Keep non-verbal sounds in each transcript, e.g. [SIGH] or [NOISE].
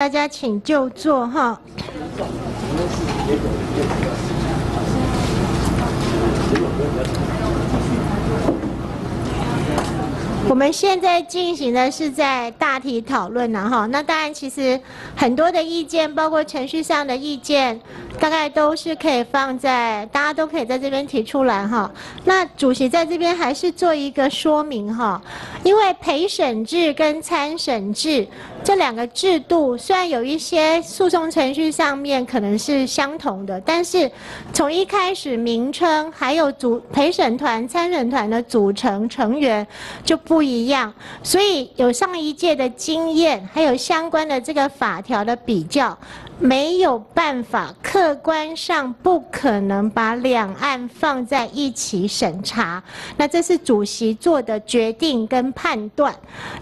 大家请就坐哈。我们现在进行的是在大体讨论了哈。那当然，其实很多的意见，包括程序上的意见。大概都是可以放在，大家都可以在这边提出来哈。那主席在这边还是做一个说明哈，因为陪审制跟参审制这两个制度，虽然有一些诉讼程序上面可能是相同的，但是从一开始名称还有组陪审团、参审团的组成成员就不一样，所以有上一届的经验，还有相关的这个法条的比较。没有办法，客观上不可能把两岸放在一起审查。那这是主席做的决定跟判断。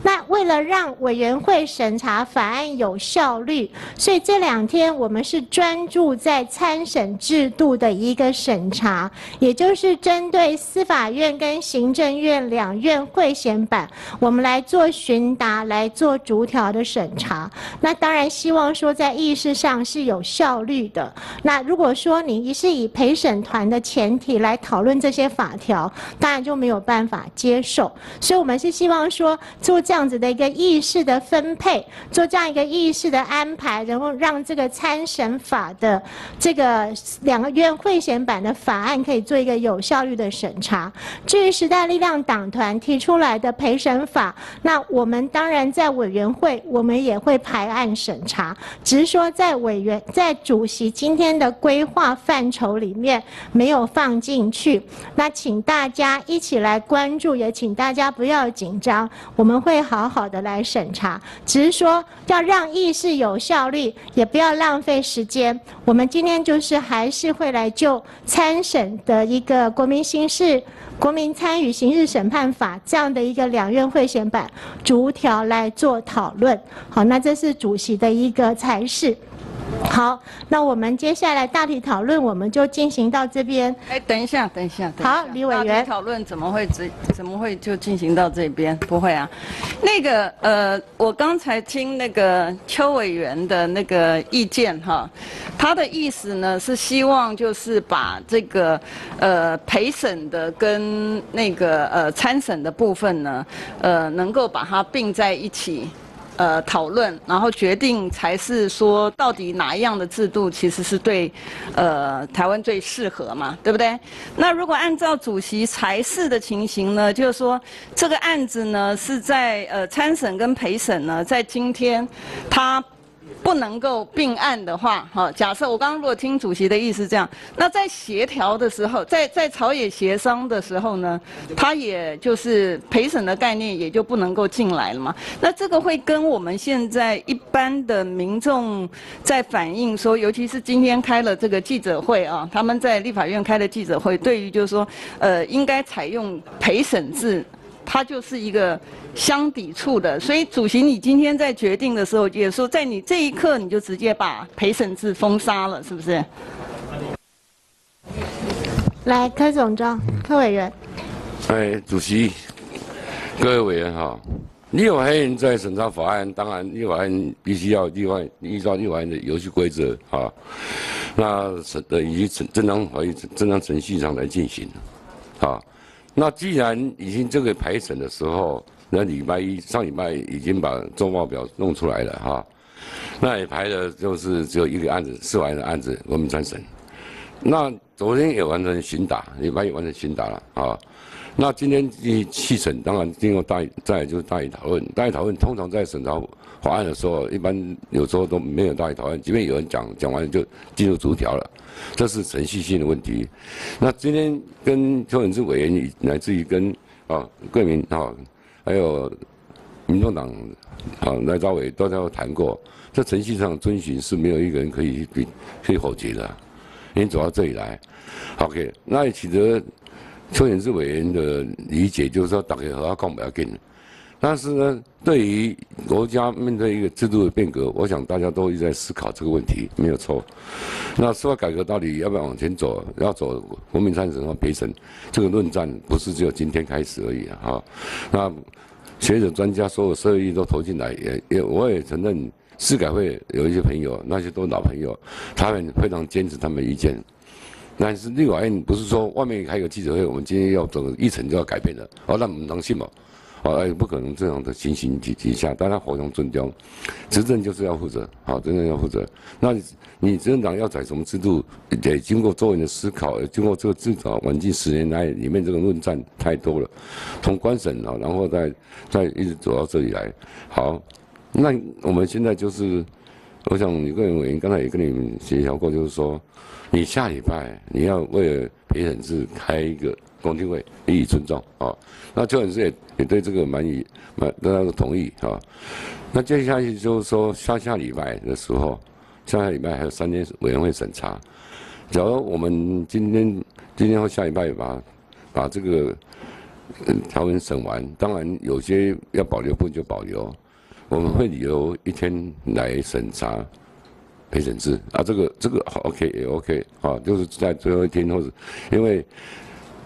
那为了让委员会审查法案有效率，所以这两天我们是专注在参审制度的一个审查，也就是针对司法院跟行政院两院会审版，我们来做询答，来做逐条的审查。那当然希望说在议事上。上是有效率的。那如果说你是以陪审团的前提来讨论这些法条，当然就没有办法接受。所以我们是希望说做这样子的一个议事的分配，做这样一个议事的安排，然后让这个参审法的这个两个院会审版的法案可以做一个有效率的审查。至于时代力量党团提出来的陪审法，那我们当然在委员会我们也会排案审查，只是说在。委员在主席今天的规划范畴里面没有放进去，那请大家一起来关注，也请大家不要紧张，我们会好好的来审查。只是说要让议事有效率，也不要浪费时间。我们今天就是还是会来就参审的一个国民刑事、国民参与刑事审判法这样的一个两院会审版逐条来做讨论。好，那这是主席的一个才是。好，那我们接下来大体讨论，我们就进行到这边。哎，等一下，等一下。好，李委员。讨论怎么会怎怎么会就进行到这边？不会啊，那个呃，我刚才听那个邱委员的那个意见哈，他的意思呢是希望就是把这个呃陪审的跟那个呃参审的部分呢，呃能够把它并在一起。呃，讨论，然后决定才是说，到底哪一样的制度其实是对，呃，台湾最适合嘛，对不对？那如果按照主席才是的情形呢，就是说这个案子呢是在呃参审跟陪审呢，在今天他。不能够并案的话，哈，假设我刚刚如果听主席的意思这样，那在协调的时候，在在朝野协商的时候呢，他也就是陪审的概念也就不能够进来了嘛。那这个会跟我们现在一般的民众在反映说，尤其是今天开了这个记者会啊，他们在立法院开的记者会，对于就是说，呃，应该采用陪审制。它就是一个相抵触的，所以主席，你今天在决定的时候，也说在你这一刻，你就直接把陪审制封杀了，是不是？来，柯总召，柯委员。哎，主席，各位委员哈，立法院在审查法案，当然立法院必须要立法依照立法院的游戏规则啊，那审的以正正当法律正当程序上来进行，啊。那既然已经这个排审的时候，那礼拜一上礼拜已经把周报表弄出来了哈，那也排了就是只有一个案子，四万的案子我们参审。那昨天也完成询答，礼拜一完成询答了啊。那今天一弃审，当然经过大再就是大议讨论，大议讨论通常在审查法案的时候，一般有时候都没有大讨论，即便有人讲讲完就进入逐条了。这是程序性的问题。那今天跟邱永志委员，乃至于跟啊各民啊，还有民众党啊赖兆伟都在谈过，这程序上遵循是没有一个人可以比可以否决的。您走到这里来，OK，那也取得邱永志委员的理解，就是说大家和他讲不要紧。但是呢，对于国家面对一个制度的变革，我想大家都一直在思考这个问题，没有错。那司法改革到底要不要往前走？要走国民参审和陪审，这个论战不是只有今天开始而已啊！那学者专家所有社会都投进来，也也我也承认司改会有一些朋友，那些都是老朋友，他们非常坚持他们意见。但是立法院不是说外面开个记者会，我们今天要整个议程就要改变的，哦，那我们能信吗？哦，哎，不可能这样的情形底底下，大家互相尊重，执政就是要负责，好，真正要负责。那你执政党要采什么制度？得经过周围的思考，经过这个至少晚近十年来里面这个论战太多了，从官审啊，然后再再一直走到这里来。好，那我们现在就是，我想有个人委员刚才也跟你们协调过，就是说。你下礼拜你要为了陪审制开一个公听会，予以尊重啊。那邱审师也也对这个蛮以蛮大家都同意啊。那接下去就是说下下礼拜的时候，下下礼拜还有三天委员会审查。假如我们今天今天或下礼拜把把这个条文审完，当然有些要保留部分就保留，我们会留一天来审查。陪审制啊，这个这个好 OK 也 OK 啊，就是在最后一天或者，因为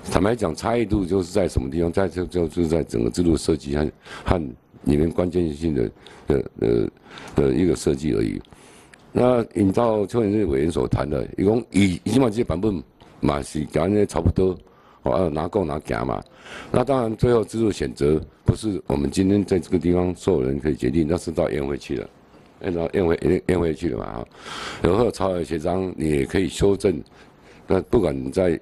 坦白讲，差异度就是在什么地方，在就就就是在整个制度设计和和里面关键性的的呃的一个设计而已。那引照邱委员所谈的，一共以起码这些版本嘛是讲的差不多，哦拿够拿夹嘛。那当然最后制度选择不是我们今天在这个地方所有人可以决定，那是到院会去了。按照验回验验回去了嘛哈，然后朝野协商你也可以修正，那不管你在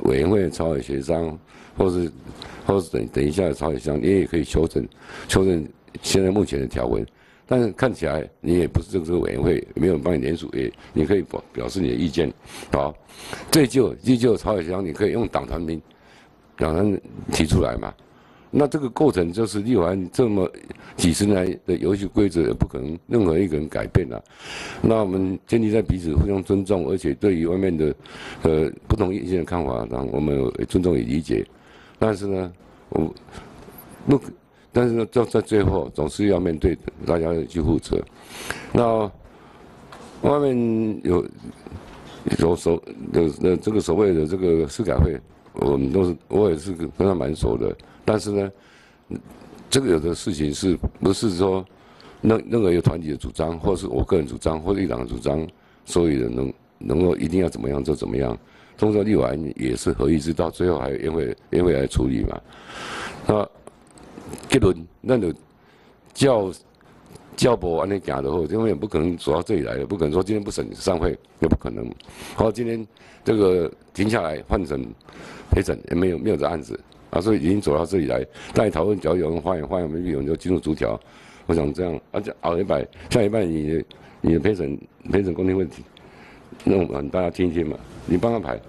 委员会朝野协商，或是或是等等一下朝野协商，你也可以修正修正现在目前的条文，但是看起来你也不是这个委员会，没有人帮你联署，也你可以表表示你的意见，好，这就依旧朝野协商，你可以用党团名，党团提出来嘛。那这个过程就是立完这么几十年的游戏规则，也不可能任何一个人改变了。那我们建立在彼此互相尊重，而且对于外面的呃不同意见的看法，让我们尊重与理解。但是呢，我不，但是呢，就在最后总是要面对大家去负责。那外面有有所的的这个所谓的这个司改会，我们都是我也是跟他蛮熟的。但是呢，这个有的事情是不是说任任何一个团体的主张，或是我个人主张，或者一党的主张，所以能能够一定要怎么样就怎么样。通州立委也是合议，制到最后还有宴会宴会来处理嘛。那结论那就叫叫博安尼假的话，因为也不可能走到这里来的，不可能说今天不审上会，也不可能。好，今天这个停下来换成陪审，也没有没有这案子。啊，所以已经走到这里来，大家讨论，只要有人发言，发言没有你就进入逐条。我想这样，而且熬一百，下一拜你你的陪审陪审公听问题，那我们大家听一听嘛，你帮他排。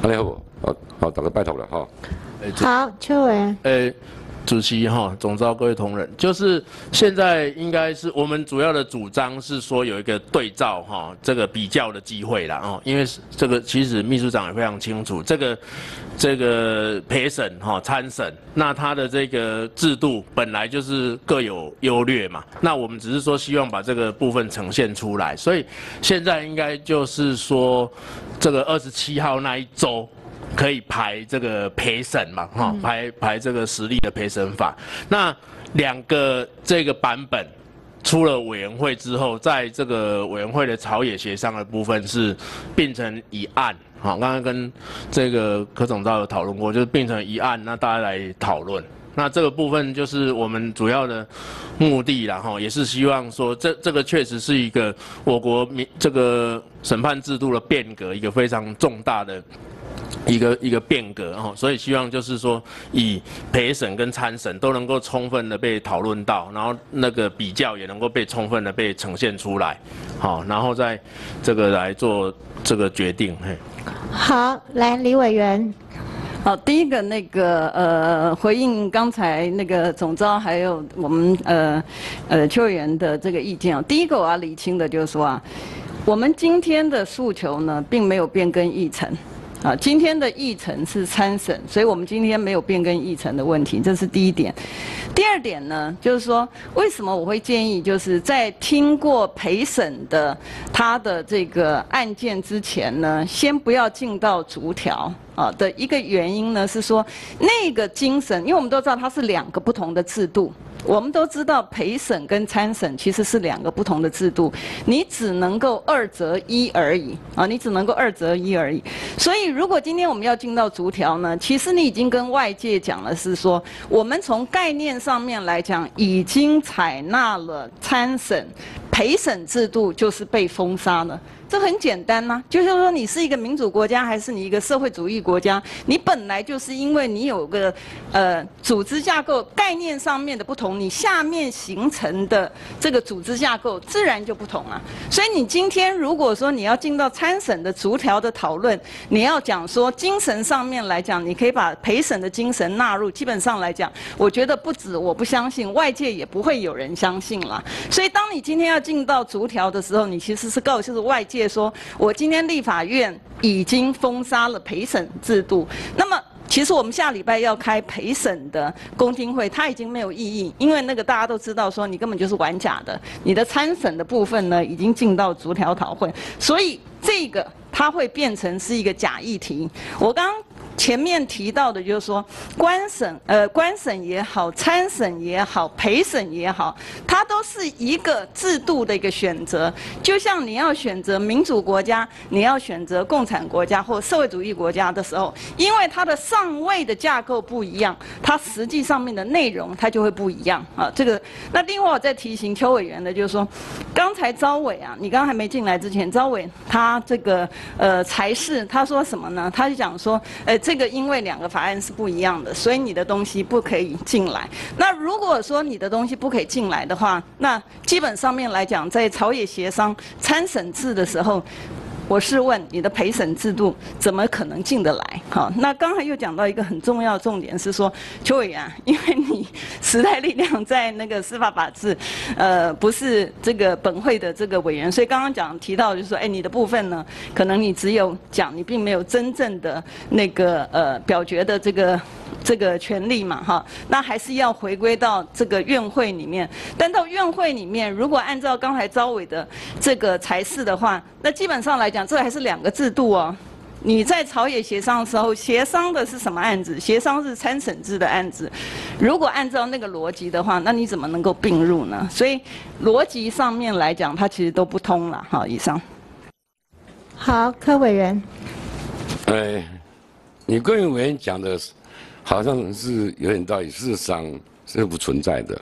好你，好，好，好，打个拜托了哈。好，邱伟。诶。主席哈，总召各位同仁，就是现在应该是我们主要的主张是说有一个对照哈，这个比较的机会了哦，因为这个其实秘书长也非常清楚，这个这个陪审哈参审，那他的这个制度本来就是各有优劣嘛，那我们只是说希望把这个部分呈现出来，所以现在应该就是说这个二十七号那一周。可以排这个陪审嘛，哈，排排这个实力的陪审法。那两个这个版本出了委员会之后，在这个委员会的朝野协商的部分是变成一案，好，刚刚跟这个柯总召有讨论过，就是变成一案，那大家来讨论。那这个部分就是我们主要的目的然后也是希望说，这这个确实是一个我国民这个审判制度的变革，一个非常重大的。一个一个变革哦，所以希望就是说，以陪审跟参审都能够充分的被讨论到，然后那个比较也能够被充分的被呈现出来，好，然后再这个来做这个决定。嘿，好，来李委员。好，第一个那个呃，回应刚才那个总召还有我们呃呃邱委员的这个意见啊，第一个我要理清的就是说啊，我们今天的诉求呢，并没有变更议程。啊，今天的议程是参审，所以我们今天没有变更议程的问题，这是第一点。第二点呢，就是说，为什么我会建议，就是在听过陪审的他的这个案件之前呢，先不要进到逐条啊的一个原因呢，是说那个精神，因为我们都知道它是两个不同的制度。我们都知道陪审跟参审其实是两个不同的制度，你只能够二择一而已啊，你只能够二择一而已。所以如果今天我们要进到逐条呢，其实你已经跟外界讲了，是说我们从概念上面来讲，已经采纳了参审。陪审制度就是被封杀了。这很简单呐，就是说你是一个民主国家还是你一个社会主义国家，你本来就是因为你有个呃组织架构概念上面的不同，你下面形成的这个组织架构自然就不同啊。所以你今天如果说你要进到参审的逐条的讨论，你要讲说精神上面来讲，你可以把陪审的精神纳入，基本上来讲，我觉得不止我不相信，外界也不会有人相信了。所以当你今天要进到逐条的时候，你其实是告诉外界。说，我今天立法院已经封杀了陪审制度。那么，其实我们下礼拜要开陪审的公听会，它已经没有意义，因为那个大家都知道，说你根本就是玩假的。你的参审的部分呢，已经进到逐条讨会，所以这个它会变成是一个假议题。我刚。前面提到的，就是说，官审、呃，官审也好，参审也好，陪审也好，它都是一个制度的一个选择。就像你要选择民主国家，你要选择共产国家或社会主义国家的时候，因为它的上位的架构不一样，它实际上面的内容它就会不一样啊。这个，那另外我再提醒邱委员的，就是说，刚才招委啊，你刚刚还没进来之前，招委他这个呃才是他说什么呢？他就讲说，呃。这个因为两个法案是不一样的，所以你的东西不可以进来。那如果说你的东西不可以进来的话，那基本上面来讲，在朝野协商参审制的时候。我是问你的陪审制度怎么可能进得来？好，那刚才又讲到一个很重要的重点是说，邱委员，因为你时代力量在那个司法法制，呃，不是这个本会的这个委员，所以刚刚讲提到就是说，哎，你的部分呢，可能你只有讲，你并没有真正的那个呃表决的这个。这个权利嘛，哈，那还是要回归到这个院会里面。但到院会里面，如果按照刚才招委的这个裁示的话，那基本上来讲，这还是两个制度哦。你在朝野协商的时候，协商的是什么案子？协商是参审制的案子。如果按照那个逻辑的话，那你怎么能够并入呢？所以逻辑上面来讲，它其实都不通了。好，以上。好，柯委员。哎，你柯委员讲的。好像是有点道理，事实上是不存在的。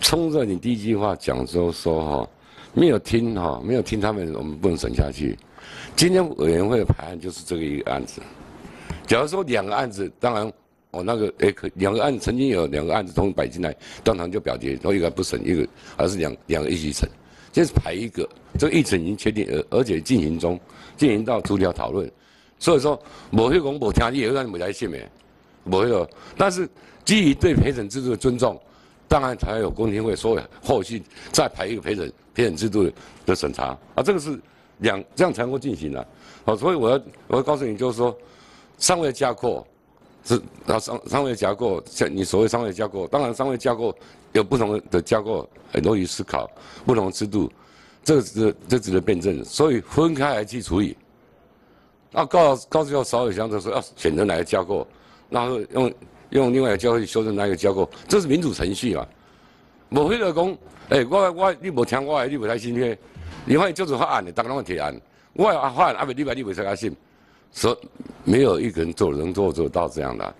冲着你第一句话讲说说哈，没有听哈，没有听他们，我们不能审下去。今天委员会的排案就是这个一个案子。假如说两个案子，当然我那个哎可两个案子曾经有两个案子同时摆进来，当场就表决，然后一个不审，一个还是两两个一起审。这是排一个，这个议程已经确定，而而且进行中，进行到逐条讨论。所以说，某些公某听你，有让你没来信没？不会了，但是基于对陪审制度的尊重，当然才有公听会，所以后续再排一个陪审陪审制度的审查啊，这个是两这样才能够进行的。好，所以我要我要告诉你，就是说，三位架构是啊，三三位架构，像你所谓三位架构，当然三位架构有不同的架构，很多于思考不同的制度，这个是这值得辩证，所以分开来去处理。那告告诉要少有相的时候，要选择哪个架构。然后用用另外一个教会修正那个结构，这是民主程序嘛？无非了讲，哎，我我你无听我的，你不太信任。你发现就是法案的，当然会提案。我法案阿未你白你未使他信，说没有一个人做能做做到这样的，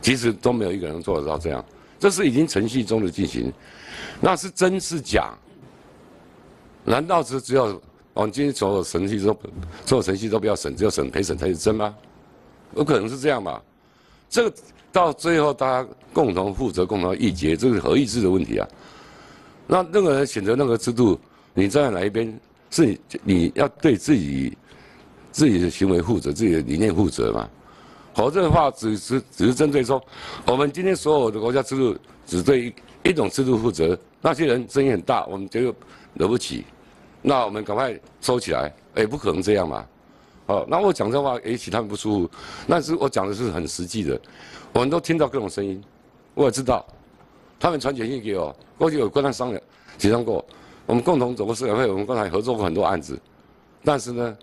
其实都没有一个人做得到这样。这是已经程序中的进行，那是真是假？难道是只有我们今天所有程序都所有程序都不要审，只有审陪审才是真吗？有可能是这样吧？这个到最后，大家共同负责、共同议决，这是合意制的问题啊。那任何人选择任何制度，你站在哪一边，是你你要对自己自己的行为负责、自己的理念负责嘛？否则的话，只是只是针对说，我们今天所有的国家制度只对一种制度负责，那些人声音很大，我们觉得惹不起，那我们赶快收起来。哎，不可能这样嘛。哦，那我讲这话，也许他们不舒服。但是我讲的是很实际的，我们都听到各种声音，我也知道，他们传简讯给我，过去有跟他商量、协商过，我们共同走过社会，我们刚才合作过很多案子。但是呢，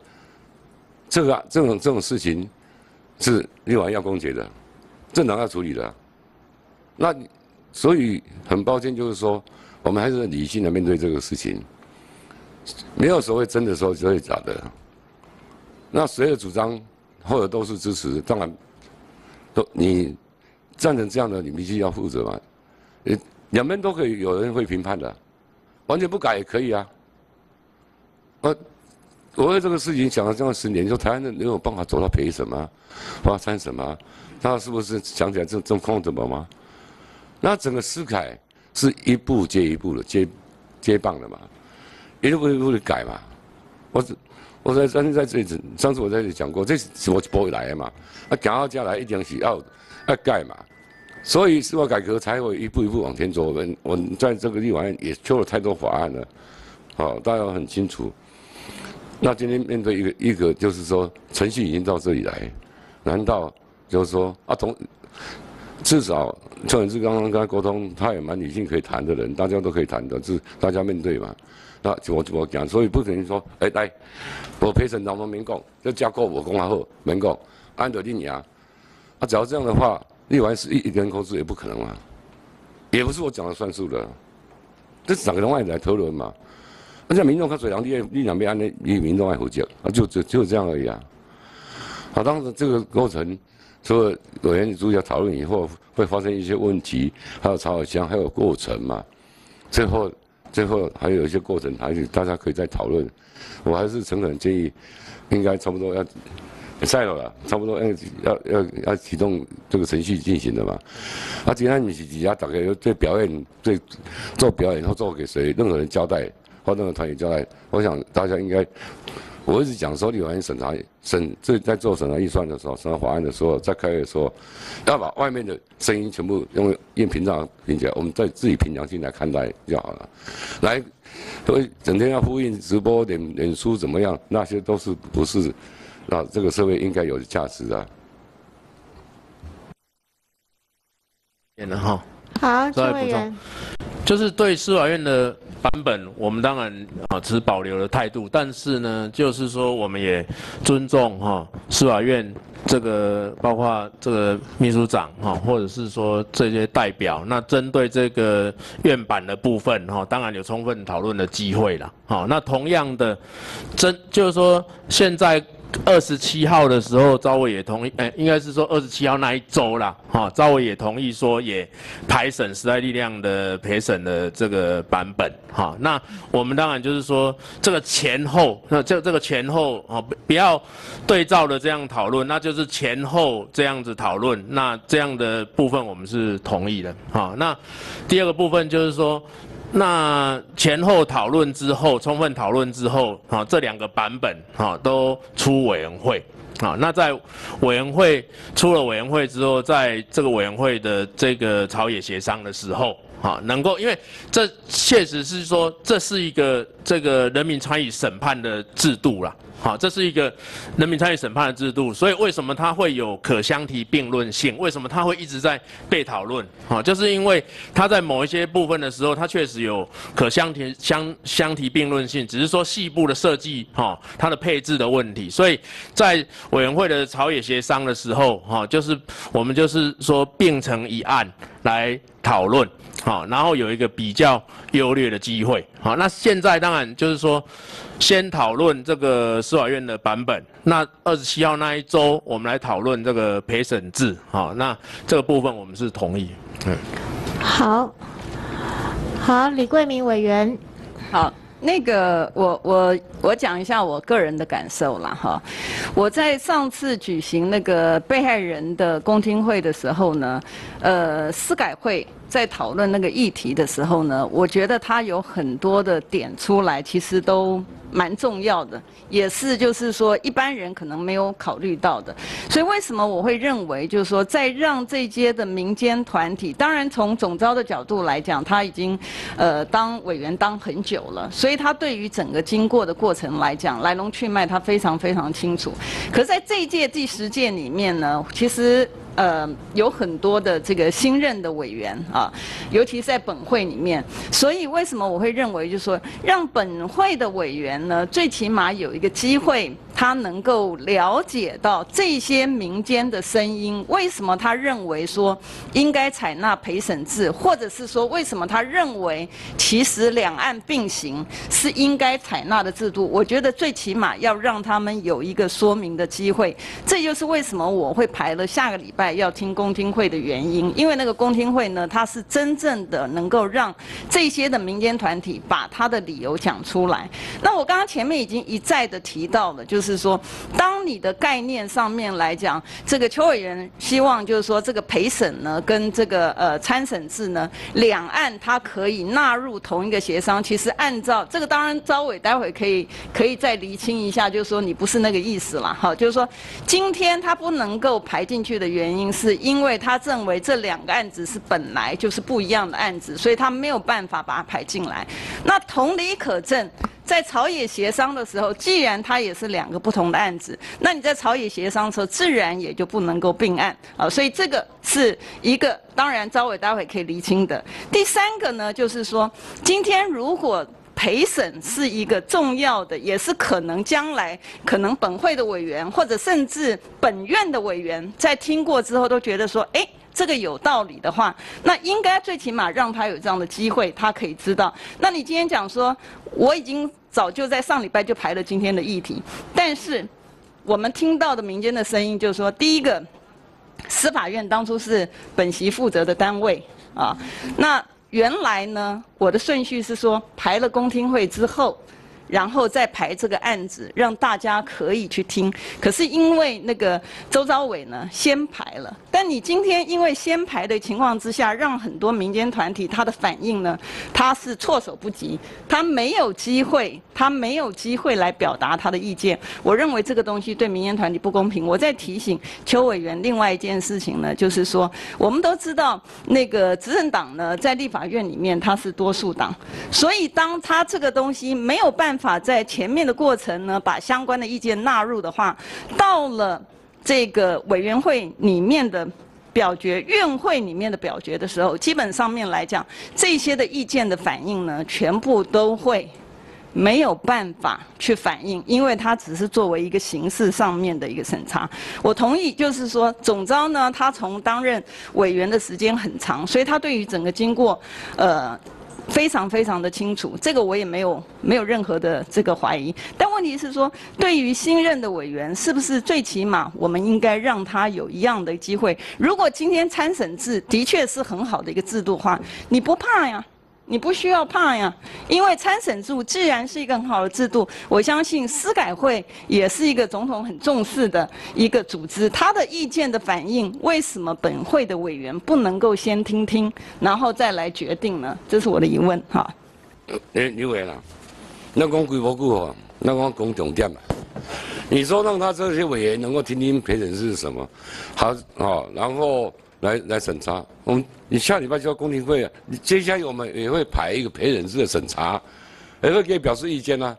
这个这种这种事情是立法要公决的，正常要处理的。那所以很抱歉，就是说，我们还是理性的面对这个事情，没有所谓真的说只会假的。那谁的主张或者都是支持，当然都你站成这样的，你必须要负责嘛。呃，两边都可以有人会评判的，完全不改也可以啊。呃，我为这个事情想了这样十年，说台湾人有办法走到陪审吗？发参审吗？他是不是想起来这这控怎么吗？那整个思改是一步接一步的接接棒的嘛，一步一步的改嘛。我我在上次在这里，上次我在这里讲过，这是我不会来的嘛。啊，讲到家来一定是要要改嘛。所以司法改革才会一步一步往前走。我们我在这个地方也修了太多法案了，好，大家很清楚。那今天面对一个一个就是说程序已经到这里来，难道就是说啊同至少邱远志刚刚跟他沟通，他也蛮理性可以谈的人，大家都可以谈的，是大家面对嘛。那我我讲，所以不等于说，哎来，我陪审当中民讲，就交够我公安后民讲，按照定牙，啊只要这样的话。立完是一一个人控制也不可能嘛，也不是我讲了算数的，这是两个人外来讨论嘛。而且民众看水良立立两边安的，以民众爱呼叫，啊就就就这样而已啊。好，当时这个过程，除了委员主要讨论以后，会发生一些问题，还有吵架，还有过程嘛。最后最后还有一些过程，还是大家可以再讨论。我还是诚恳建议，应该差不多要。赛了啦，差不多要要要要启动这个程序进行的嘛。啊，今天你是底下大概对表演、对做表演或做给谁任何人交代，或任何团体交代，我想大家应该，我一直讲说，立法院审查审这在做审查预算的时候、审查法案的时候，在开会的时候，要把外面的声音全部用用平常评价，我们再自己凭良心来看待就好了。来，所以整天要呼应直播、脸脸书怎么样，那些都是不是？那这个社会应该有的价值啊。演了哈。好，周委员。就是对司法院的版本，我们当然啊持保留的态度，但是呢，就是说我们也尊重哈司法院这个，包括这个秘书长哈，或者是说这些代表，那针对这个院版的部分哈，当然有充分讨论的机会了。好，那同样的，真就是说现在。二十七号的时候，赵伟也同意，哎，应该是说二十七号那一周啦，哈，赵伟也同意说也排审时代力量的陪审的这个版本，哈，那我们当然就是说这个前后，那这这个前后啊，不要对照的这样讨论，那就是前后这样子讨论，那这样的部分我们是同意的，哈，那第二个部分就是说。那前后讨论之后，充分讨论之后，啊，这两个版本啊都出委员会，啊，那在委员会出了委员会之后，在这个委员会的这个朝野协商的时候，啊，能够，因为这确实是说这是一个这个人民参与审判的制度啦。好，这是一个人民参与审判的制度，所以为什么它会有可相提并论性？为什么它会一直在被讨论？好，就是因为它在某一些部分的时候，它确实有可相提相相提并论性，只是说细部的设计，哈，它的配置的问题。所以在委员会的朝野协商的时候，哈，就是我们就是说并成一案来讨论，好，然后有一个比较优劣的机会。好，那现在当然就是说。先讨论这个司法院的版本，那二十七号那一周，我们来讨论这个陪审制，好，那这个部分我们是同意。嗯，好，好，李桂明委员，好。那个，我我我讲一下我个人的感受了哈。我在上次举行那个被害人的公听会的时候呢，呃，司改会在讨论那个议题的时候呢，我觉得他有很多的点出来，其实都。蛮重要的，也是就是说一般人可能没有考虑到的，所以为什么我会认为就是说在让这些的民间团体，当然从总招的角度来讲，他已经呃当委员当很久了，所以他对于整个经过的过程来讲来龙去脉他非常非常清楚。可是在这一届第十届里面呢，其实。呃，有很多的这个新任的委员啊，尤其是在本会里面，所以为什么我会认为，就是说，让本会的委员呢，最起码有一个机会他能够了解到这些民间的声音，为什么他认为说应该采纳陪审制，或者是说为什么他认为其实两岸并行是应该采纳的制度？我觉得最起码要让他们有一个说明的机会。这就是为什么我会排了下个礼拜要听公听会的原因，因为那个公听会呢，它是真正的能够让这些的民间团体把他的理由讲出来。那我刚刚前面已经一再的提到了，就是是说，当你的概念上面来讲，这个邱委员希望就是说，这个陪审呢跟这个呃参审制呢，两岸它可以纳入同一个协商。其实按照这个，当然招委待会可以可以再厘清一下，就是说你不是那个意思了哈，就是说今天他不能够排进去的原因，是因为他认为这两个案子是本来就是不一样的案子，所以他没有办法把它排进来。那同理可证。在朝野协商的时候，既然它也是两个不同的案子，那你在朝野协商的时候，自然也就不能够并案啊。所以这个是一个，当然招委待会可以厘清的。第三个呢，就是说，今天如果陪审是一个重要的，也是可能将来可能本会的委员或者甚至本院的委员在听过之后都觉得说，哎。这个有道理的话，那应该最起码让他有这样的机会，他可以知道。那你今天讲说，我已经早就在上礼拜就排了今天的议题，但是我们听到的民间的声音就是说，第一个，司法院当初是本席负责的单位啊，那原来呢，我的顺序是说排了公听会之后。然后再排这个案子，让大家可以去听。可是因为那个周昭伟呢，先排了。但你今天因为先排的情况之下，让很多民间团体他的反应呢，他是措手不及，他没有机会，他没有机会来表达他的意见。我认为这个东西对民间团体不公平。我在提醒邱委员，另外一件事情呢，就是说，我们都知道那个执政党呢，在立法院里面他是多数党，所以当他这个东西没有办法在前面的过程呢，把相关的意见纳入的话，到了这个委员会里面的表决、院会里面的表决的时候，基本上面来讲，这些的意见的反应呢，全部都会没有办法去反映，因为它只是作为一个形式上面的一个审查。我同意，就是说总招呢，他从担任委员的时间很长，所以他对于整个经过，呃。非常非常的清楚，这个我也没有没有任何的这个怀疑。但问题是说，对于新任的委员，是不是最起码我们应该让他有一样的机会？如果今天参审制的确是很好的一个制度话，你不怕呀？你不需要怕呀，因为参审制既然是一个很好的制度，我相信司改会也是一个总统很重视的一个组织，他的意见的反应，为什么本会的委员不能够先听听，然后再来决定呢？这是我的疑问哈。哎，刘伟啦，那讲规模句哦，那讲讲重点嘛。你说让他这些委员能够听听陪审是什么，好哦，然后。来来审查，我们你下礼拜就要公听会啊，你接下来我们也会排一个陪审制的审查，也会给表示意见啊。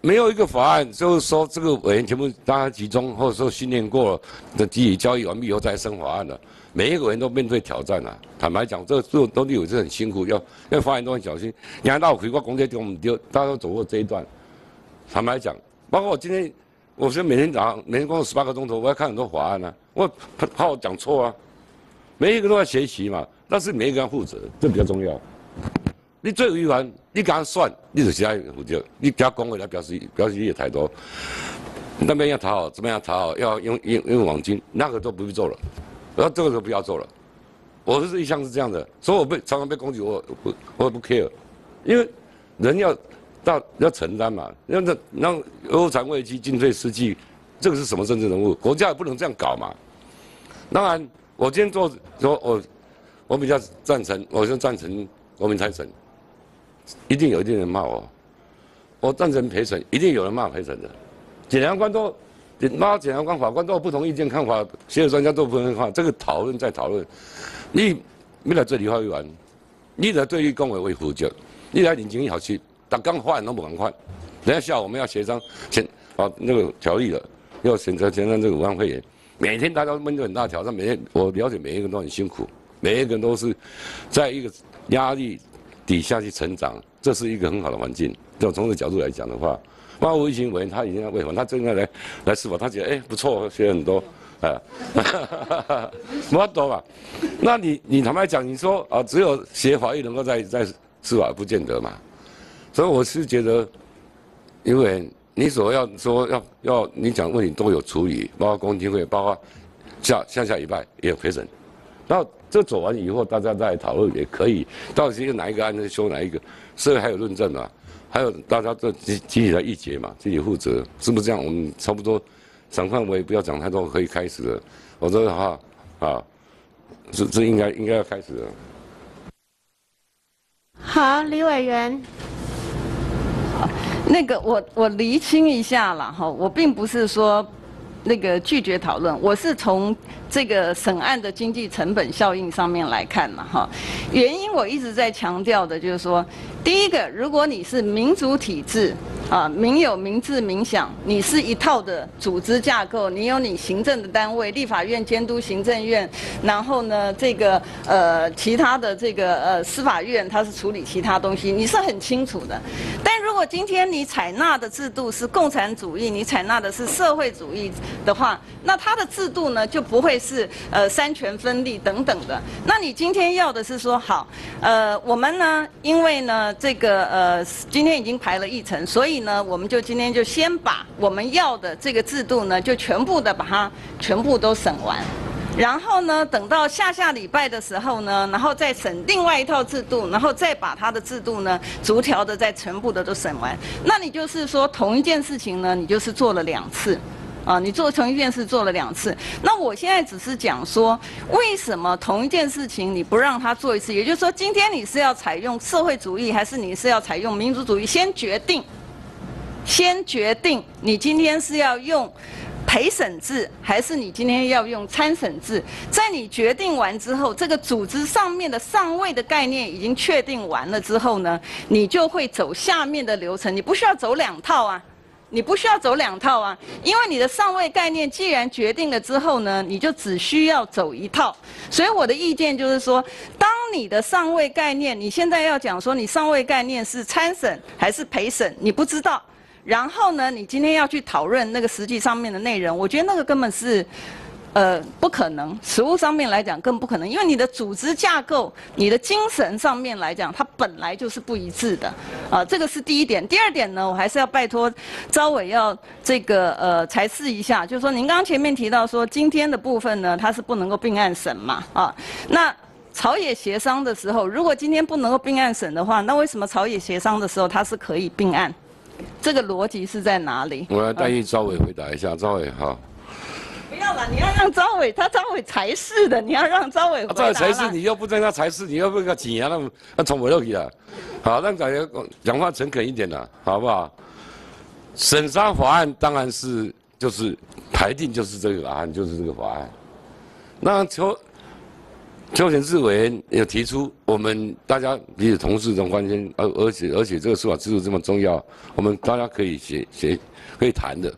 没有一个法案就是说这个委员全部大家集中，或者说训练过了的集体交易完毕以后再生法案的，每一个人都面对挑战啊。坦白讲，这做东西也是很辛苦，要要发言都很小心。你看到我回过公开丢我们丢，大家都走过这一段。坦白讲，包括我今天，我是每天早上每天工作十八个钟头，我要看很多法案啊，我怕我讲错啊。每一个都要学习嘛，但是每一个要负责，这比较重要。你最违反，你给他算，你只其他负责。你给他讲话来表示表示你的态度，那边要讨好，这边要讨好，要用用用网金，那个都不必做了。然后这个都不要做了。我是一向是这样的，所以我被常常被攻击，我我我不 care，因为人要到要承担嘛，让让让欧常危机进退失据，这个是什么政治人物？国家也不能这样搞嘛。当然。我今天做说，我我比较赞成，我就赞成国民财审，一定有一定人骂我，我赞成陪审，一定有人骂陪审的，检察官都骂检察官、法官都有不同意见看法，学者专家都有不同看法，这个讨论再讨论，你没来这里发完，你来对于公委会负责，你来领经好去，但刚换都不敢换，等下下午我们要协商签啊那个条例了，要选择签上这个武汉会员。每天大家都面对很大挑战，每天我了解每一个人都很辛苦，每一个人都是在一个压力底下去成长，这是一个很好的环境。就从这个角度来讲的话，包括一委员他已经在为法，他正在来来司法，他觉得哎不错，学很多，啊，[LAUGHS] 没多嘛。那你你坦白讲，你说啊，只有学法律能够在在司法，不见得嘛。所以我是觉得，因为你所要说要要你讲问题都有处理，包括公听会，包括下下下礼拜也有陪审。那这走完以后，大家再讨论也可以。到底是一个哪一个案子修哪一个，社会还有论证啊？还有大家这集集体来议决嘛，自己负责，是不是这样？我们差不多，审判我也不要讲太多，可以开始了。我说哈啊，这这应该应该要开始了。好，李委员。那个我我厘清一下了哈，我并不是说那个拒绝讨论，我是从这个审案的经济成本效应上面来看嘛哈。原因我一直在强调的就是说，第一个，如果你是民主体制。啊，民有民治民享，你是一套的组织架构，你有你行政的单位，立法院监督行政院，然后呢，这个呃其他的这个呃司法院，它是处理其他东西，你是很清楚的。但如果今天你采纳的制度是共产主义，你采纳的是社会主义的话，那它的制度呢就不会是呃三权分立等等的。那你今天要的是说好，呃，我们呢，因为呢这个呃今天已经排了一层，所以呢，我们就今天就先把我们要的这个制度呢，就全部的把它全部都审完，然后呢，等到下下礼拜的时候呢，然后再审另外一套制度，然后再把它的制度呢，逐条的再全部的都审完。那你就是说，同一件事情呢，你就是做了两次，啊，你做同一件事做了两次。那我现在只是讲说，为什么同一件事情你不让他做一次？也就是说，今天你是要采用社会主义，还是你是要采用民主主义？先决定。先决定你今天是要用陪审制，还是你今天要用参审制？在你决定完之后，这个组织上面的上位的概念已经确定完了之后呢，你就会走下面的流程。你不需要走两套啊，你不需要走两套啊，因为你的上位概念既然决定了之后呢，你就只需要走一套。所以我的意见就是说，当你的上位概念，你现在要讲说你上位概念是参审还是陪审，你不知道。然后呢，你今天要去讨论那个实际上面的内容，我觉得那个根本是，呃，不可能。实物上面来讲更不可能，因为你的组织架构、你的精神上面来讲，它本来就是不一致的。啊，这个是第一点。第二点呢，我还是要拜托招委要这个呃裁示一下，就是说您刚刚前面提到说今天的部分呢，它是不能够并案审嘛，啊，那朝野协商的时候，如果今天不能够并案审的话，那为什么朝野协商的时候它是可以并案？这个逻辑是在哪里？我要代替赵伟回答一下，赵伟哈。不要了，你要让张伟，他张伟才是的，你要让张伟回答。赵伟才是，你又不让他才是，你又不给他钱啊？那那从我这里啊，好，让大家讲话诚恳一点的，好不好？审查法案当然是就是排定就是这个法案，就是这个法案。那邱。邱显志委员也提出，我们大家彼此同事这种关心，而而且而且这个司法制度这么重要，我们大家可以协协可以谈的，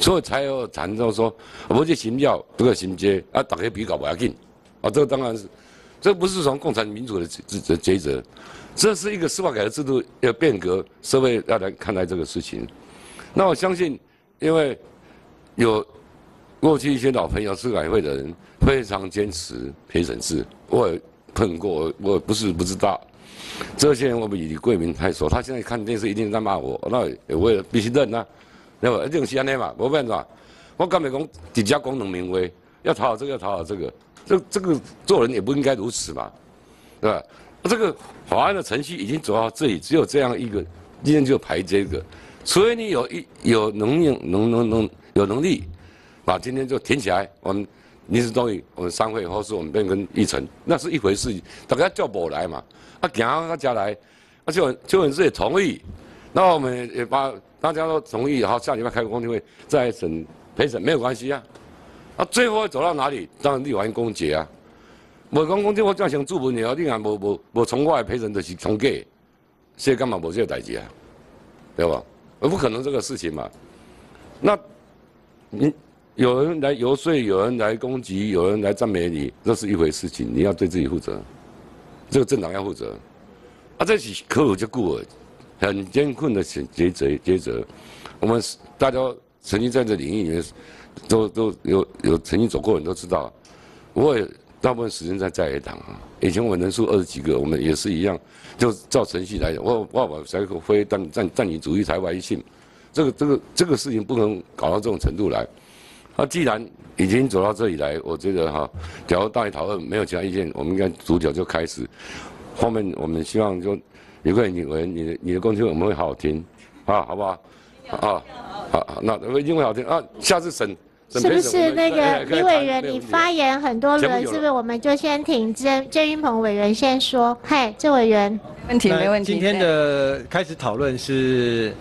所以才有谈到说，我这行教这个行阶啊，大家比较不要紧，啊，这个当然是，这不是从共产民主的职职职责，这是一个司法改革制度要变革，社会要来看待这个事情。那我相信，因为有过去一些老朋友司改会的人。非常坚持陪审制，我也碰过，我不是不知道。这些人我们以桂明太熟，他现在看电视一定在骂我，那我也必须认啊，对吧？一定是安尼嘛，无办法。我刚才讲，底下功能名威要讨好这个，要讨好这个，这这个做人也不应该如此嘛，对吧？这个法案的程序已经走到这里，只有这样一个，今天就排这个，除非你有一有能力，能能能有能力，把今天就停起来，我们。临时动议，我们商会或是我们变更议程，那是一回事。大家叫我来嘛，啊，行啊，家来，啊，就就文师也同意，那我们也把大家都同意，好，下礼拜开个公听会再审陪审没有关系啊。啊，最后走到哪里，当然立完公结啊。无讲公听我正想注文了，你看无无无从外陪审就是重计，所以干嘛无这个代志啊？对吧？不可能这个事情嘛。那，你。有人来游说，有人来攻击，有人来赞美你，这是一回事情，你要对自己负责，这个政党要负责。啊，这是可有就顾很艰困的抉抉择抉择。我们大家曾经在这领域里面都都有有曾经走过，人都知道。我也大部分时间在在野党啊，以前我们人数二十几个，我们也是一样，就照程序来讲，我我我才会占占占领主义台湾一性，这个这个这个事情不能搞到这种程度来。那既然已经走到这里来，我觉得哈，假如大家讨论没有其他意见，我们应该主角就开始。后面我们希望就李桂你为你的你的工作我们会好好听，啊，好不好？啊，好，那一定会好听啊。下次审是不是那个李委员你发言很多轮，是不是我们就先请郑郑云鹏委员先说？嗨，郑委员，问题没问题。今天的开始讨论是，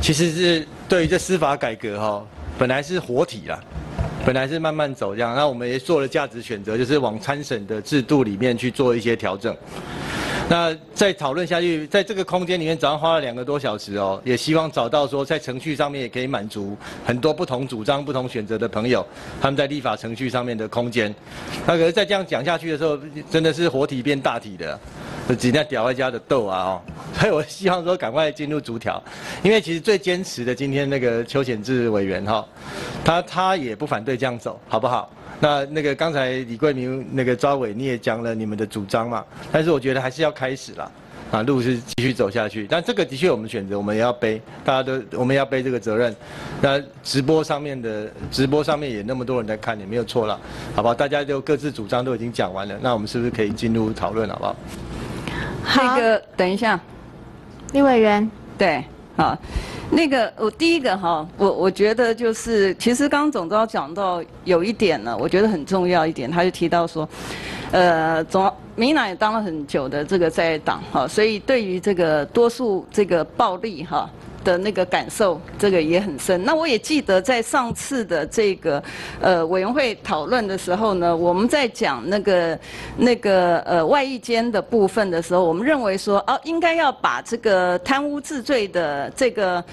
其实是对于这司法改革哈，本来是活体啦。本来是慢慢走这样，那我们也做了价值选择，就是往参审的制度里面去做一些调整。那再讨论下去，在这个空间里面，早上花了两个多小时哦，也希望找到说在程序上面也可以满足很多不同主张、不同选择的朋友，他们在立法程序上面的空间。那可是再这样讲下去的时候，真的是活体变大体的。尽量屌外家的斗啊哦，[LAUGHS] 所以我希望说赶快进入逐条，因为其实最坚持的今天那个邱显志委员哈，他他也不反对这样走，好不好？那那个刚才李桂明那个招委你也讲了你们的主张嘛，但是我觉得还是要开始了，啊路是继续走下去，但这个的确我们选择，我们也要背，大家都我们要背这个责任。那直播上面的直播上面也那么多人在看，也没有错了，好不好？大家就各自主张都已经讲完了，那我们是不是可以进入讨论，好不好？那个，等一下，李委员，对，好，那个我第一个哈，我我觉得就是，其实刚总召讲到有一点呢，我觉得很重要一点，他就提到说，呃，总民党也当了很久的这个在党哈，所以对于这个多数这个暴力哈。的那个感受，这个也很深。那我也记得在上次的这个呃委员会讨论的时候呢，我们在讲那个那个呃外役间的部分的时候，我们认为说哦，应该要把这个贪污治罪的这个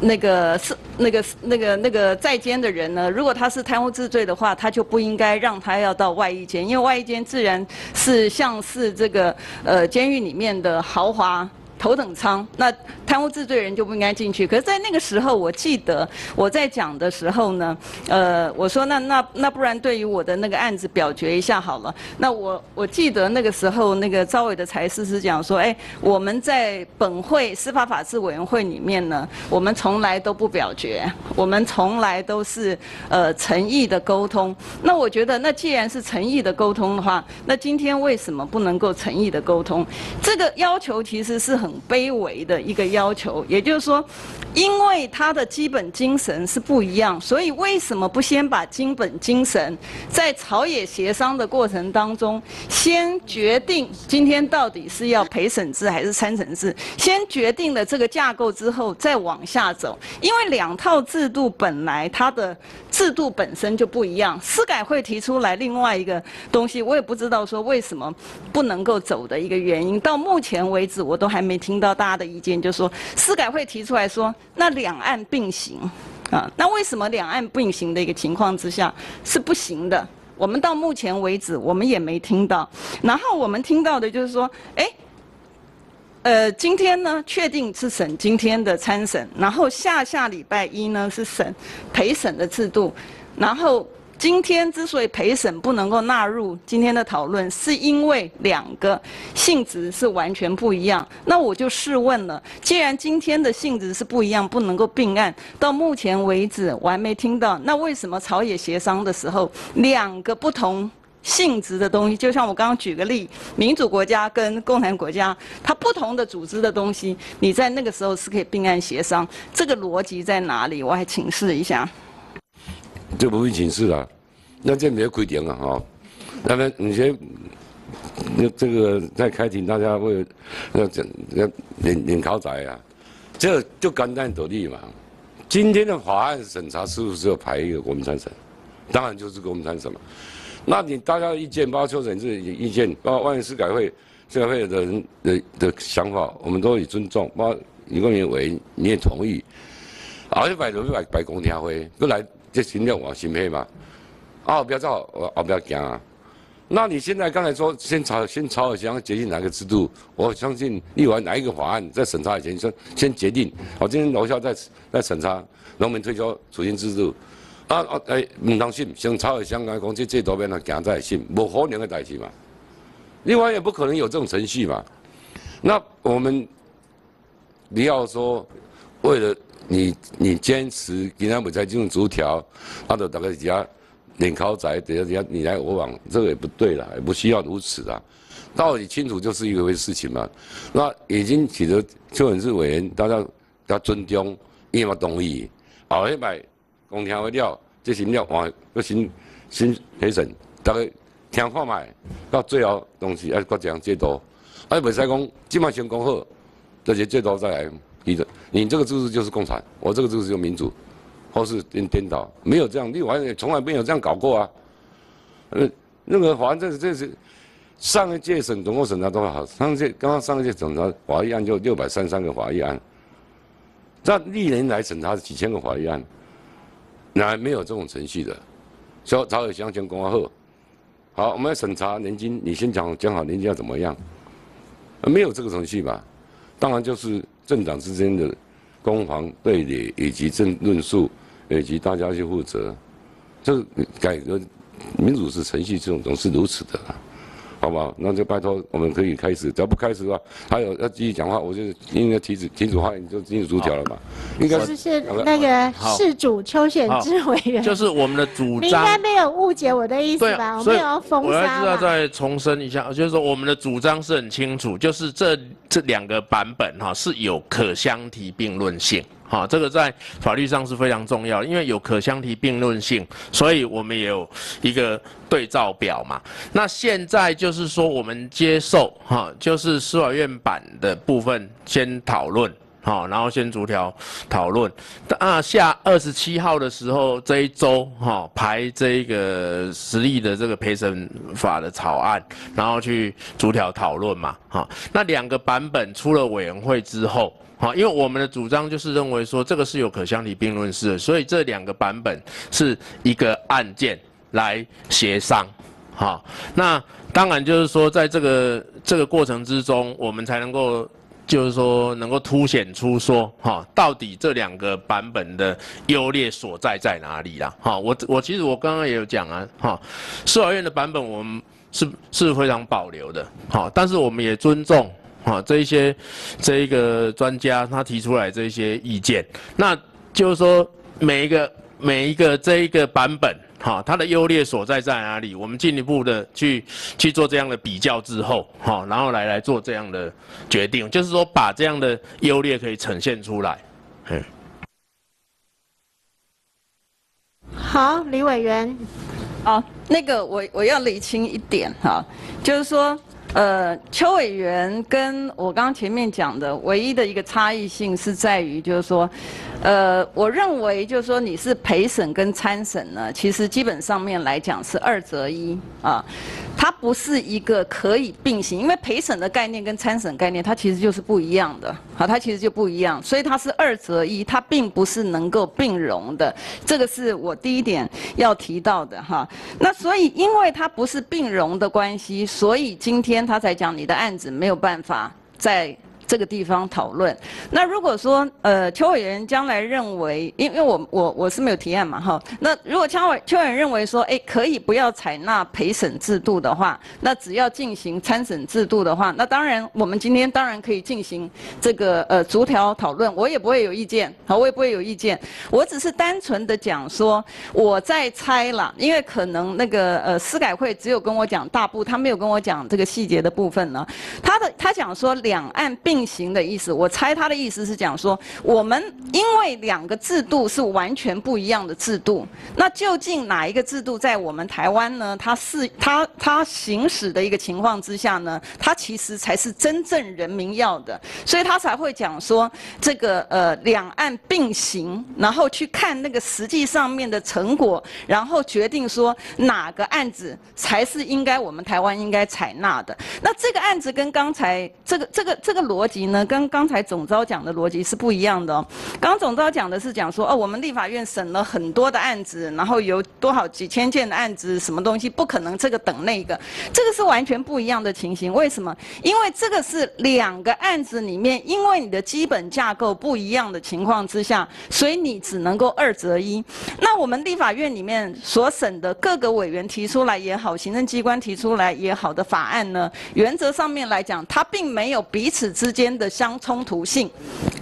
那个是那个那个那个在监的人呢，如果他是贪污治罪的话，他就不应该让他要到外役间，因为外役间自然是像是这个呃监狱里面的豪华。头等舱，那贪污治罪人就不应该进去。可是，在那个时候，我记得我在讲的时候呢，呃，我说那那那不然对于我的那个案子表决一下好了。那我我记得那个时候，那个赵伟的才师是讲说，哎，我们在本会司法法制委员会里面呢，我们从来都不表决，我们从来都是呃诚意的沟通。那我觉得，那既然是诚意的沟通的话，那今天为什么不能够诚意的沟通？这个要求其实是很。卑微的一个要求，也就是说，因为他的基本精神是不一样，所以为什么不先把基本精神在朝野协商的过程当中，先决定今天到底是要陪审制还是参审制？先决定了这个架构之后，再往下走。因为两套制度本来它的制度本身就不一样。司改会提出来另外一个东西，我也不知道说为什么不能够走的一个原因。到目前为止，我都还没。听到大家的意见，就说司改会提出来说，那两岸并行，啊，那为什么两岸并行的一个情况之下是不行的？我们到目前为止，我们也没听到。然后我们听到的就是说，哎，呃，今天呢，确定是审今天的参审，然后下下礼拜一呢是审陪审的制度，然后。今天之所以陪审不能够纳入今天的讨论，是因为两个性质是完全不一样。那我就试问了，既然今天的性质是不一样，不能够并案，到目前为止我还没听到，那为什么朝野协商的时候，两个不同性质的东西，就像我刚刚举个例，民主国家跟共产国家，它不同的组织的东西，你在那个时候是可以并案协商，这个逻辑在哪里？我还请示一下。就不会请示了，那这没有规定啊，哈。那么你先，那这个在开庭，大家会要整要领领考仔啊，这就简单独立嘛。今天的法案审查是不是要排一个国民参审？当然就是国民参审嘛。那你大家的意见，包括邱审志意见，包括万事改会、司改会的人的的想法，我们都以尊重。包括李国民委员你也同意，而且摆就摆摆公听会，过来。这新量往新配嘛，啊，不要走，我不要行啊，那你现在刚才说先朝先朝尔乡决定哪个制度？我相信立完哪一个法案在审查以前先先决定。我今天楼下在在审查农民退休储蓄制度，啊啊哎，唔当信，先朝尔乡来讲这这多边呢行在信，无可能的代志嘛。另外也不可能有这种程序嘛。那我们你要说为了你你坚持今天不再进入逐条，啊，就大概家。脸靠仔，等下等下你来我往，这个也不对了，也不需要如此的，道理清楚就是一回事情嘛。那已经取得邱文志委员，大家要尊重，也要同意。后一摆公听会了，这新了换个新新陪审，大概听看卖，到最后东西要各样制度，啊，袂使讲即摆先讲好，这些最多再来。你的你这个制度就是共产，我这个制度就是民主。或是颠颠倒，没有这样，立法院从来没有这样搞过啊。呃，那个法案这这是上一届审总共审查多少？上一届刚刚上一届审查法律案就六百三十三个法律案，这历年来审查是几千个法律案，哪没有这种程序的？说朝有相前公安后，好，我们要审查年金，你先讲讲好年金要怎么样？没有这个程序吧？当然就是政党之间的。攻防对垒以及政论述，以及大家去负责，这改革民主是程序，这种总是如此的。好不好？那就拜托，我们可以开始。只要不开始的话，还有要继续讲话，我就应该提止停止话，你就进入逐条了嘛。应该是是那个事主邱显志委员，就是我们的主张。你 [LAUGHS] 应该没有误解我的意思吧？我没有封杀。我要知道再重申一下，就是说我们的主张是很清楚，就是这这两个版本哈是有可相提并论性。好，这个在法律上是非常重要，因为有可相提并论性，所以我们也有一个对照表嘛。那现在就是说，我们接受哈，就是司法院版的部分先讨论，好，然后先逐条讨论。那下二十七号的时候，这一周哈排这个实力的这个陪审法的草案，然后去逐条讨论嘛。好，那两个版本出了委员会之后。好，因为我们的主张就是认为说这个是有可相提并论式的，所以这两个版本是一个案件来协商。好，那当然就是说在这个这个过程之中，我们才能够就是说能够凸显出说，哈，到底这两个版本的优劣所在在哪里啦？哈，我我其实我刚刚也有讲啊，哈，司法院的版本我们是是非常保留的，好，但是我们也尊重。啊，这一些，这一个专家他提出来这一些意见，那就是说每一个每一个这一个版本，哈，它的优劣所在在哪里？我们进一步的去去做这样的比较之后，哈，然后来来做这样的决定，就是说把这样的优劣可以呈现出来。嗯。好，李委员。好，那个我我要理清一点哈，就是说。呃，邱委员跟我刚刚前面讲的唯一的一个差异性是在于，就是说，呃，我认为就是说你是陪审跟参审呢，其实基本上面来讲是二择一啊。它不是一个可以并行，因为陪审的概念跟参审概念，它其实就是不一样的。好，它其实就不一样，所以它是二择一，它并不是能够并容的。这个是我第一点要提到的哈。那所以，因为它不是并容的关系，所以今天他才讲你的案子没有办法在。这个地方讨论。那如果说呃邱委员将来认为，因因为我我我是没有提案嘛哈。那如果邱委邱委员认为说，哎可以不要采纳陪审制度的话，那只要进行参审制度的话，那当然我们今天当然可以进行这个呃逐条讨论，我也不会有意见，好我也不会有意见。我只是单纯的讲说，我在猜了，因为可能那个呃司改会只有跟我讲大部，他没有跟我讲这个细节的部分呢。他的他讲说两岸并。并行的意思，我猜他的意思是讲说，我们因为两个制度是完全不一样的制度，那究竟哪一个制度在我们台湾呢？它是它它行使的一个情况之下呢，它其实才是真正人民要的，所以他才会讲说这个呃两岸并行，然后去看那个实际上面的成果，然后决定说哪个案子才是应该我们台湾应该采纳的。那这个案子跟刚才这个这个这个逻。辑呢，跟刚才总招讲的逻辑是不一样的。刚总招讲的是讲说，哦，我们立法院审了很多的案子，然后有多少几千件的案子，什么东西不可能这个等那个，这个是完全不一样的情形。为什么？因为这个是两个案子里面，因为你的基本架构不一样的情况之下，所以你只能够二择一。那我们立法院里面所审的各个委员提出来也好，行政机关提出来也好的法案呢，原则上面来讲，它并没有彼此之间的相冲突性，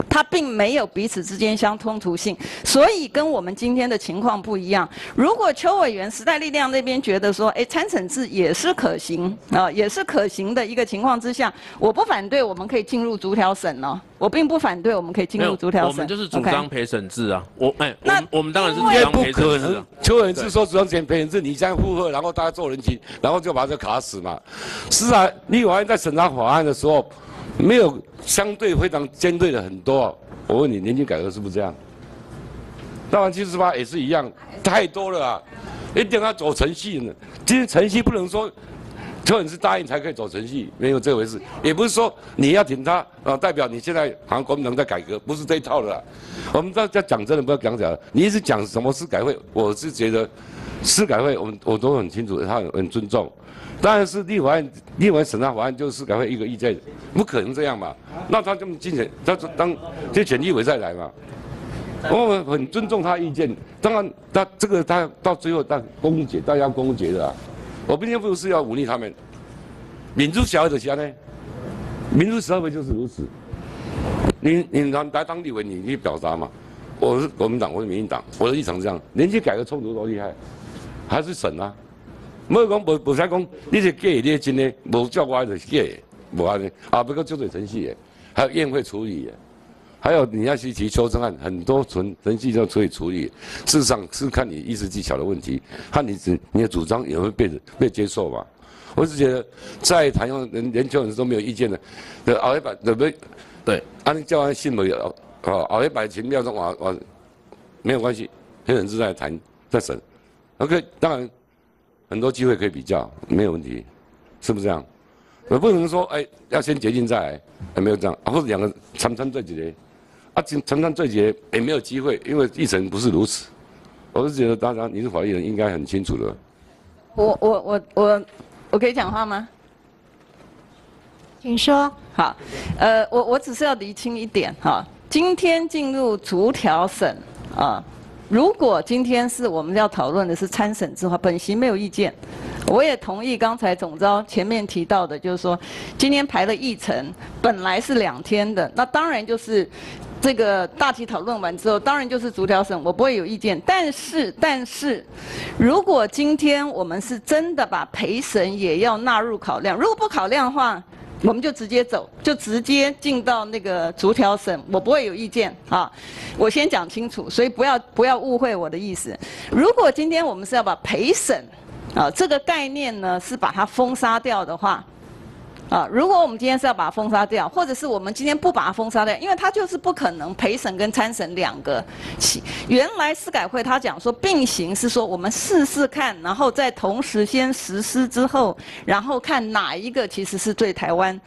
它并没有彼此之间相冲突性，所以跟我们今天的情况不一样。如果邱委员时代力量那边觉得说，哎，参审制也是可行啊，也是可行的一个情况之下，我不反对，我们可以进入逐条审哦。我并不反对，我们可以进入逐条审。我们就是主张陪审制啊。我哎，那我们当然是主因为不张陪审制啊。，邱文是说主张钱赔人制，你这样附和，然后大家做人情，然后就把这卡死嘛。是啊，立法院在审查法案的时候，没有相对非常尖锐的很多。我问你，年金改革是不是这样？当然七十八也是一样，太多了啊，一定要走程序呢。今天程序不能说。邱文是答应才可以走程序，没有这回事。也不是说你要挺他啊，代表你现在好像国民党在改革，不是这一套的啦。我们在在讲真的，不要讲假的。你一直讲什么司改会，我是觉得司改会，我们我都很清楚，他很尊重。当然是立法院立法院审查法案就是赶快一个意见，不可能这样嘛。那他这么进选，他就当就选立委再来嘛。我们很尊重他意见，当然他这个他到最后大公结，大家公结的啊。我并不是要忤逆他们，民主社会就是安呢，民主社会就是如此。你你来来当立委，你去表达嘛？我是国民党，我是民进党，我的立场是这样。年纪改革冲突多厉害，还是省啊？没有讲无无使讲，你是假的，你是真的，无叫我就是假的，无安尼。啊，不过就这程序的，还有宴会处理的，还有你要去提修正案，很多程程序都可以处理。事实上是看你意识技巧的问题，看你只你的主张也会被被接受嘛。我是觉得在台上人连邱人都没有意见的，的熬一百对不对？对，按教安信没有哦，后一百情妙中我我没有关系，黑人是在谈在审，OK，当然很多机会可以比较，没有问题，是不是这样？我不能说哎要先决定再来，也没有这样，啊或者两个参参对决，啊参参参对决也没有机会，因为议程不是如此。我是觉得大家你是法律人应该很清楚的。我我我我我可以讲话吗？请说。好，呃，我我只是要厘清一点哈，今天进入逐条审啊，如果今天是我们要讨论的是参审制的话，本席没有意见，我也同意刚才总召前面提到的，就是说今天排的议程本来是两天的，那当然就是。这个大体讨论完之后，当然就是逐条审，我不会有意见。但是，但是，如果今天我们是真的把陪审也要纳入考量，如果不考量的话，我们就直接走，就直接进到那个逐条审，我不会有意见啊。我先讲清楚，所以不要不要误会我的意思。如果今天我们是要把陪审啊这个概念呢是把它封杀掉的话。啊，如果我们今天是要把它封杀掉，或者是我们今天不把它封杀掉，因为它就是不可能陪审跟参审两个起。原来司改会他讲说并行是说我们试试看，然后再同时先实施之后，然后看哪一个其实是对台湾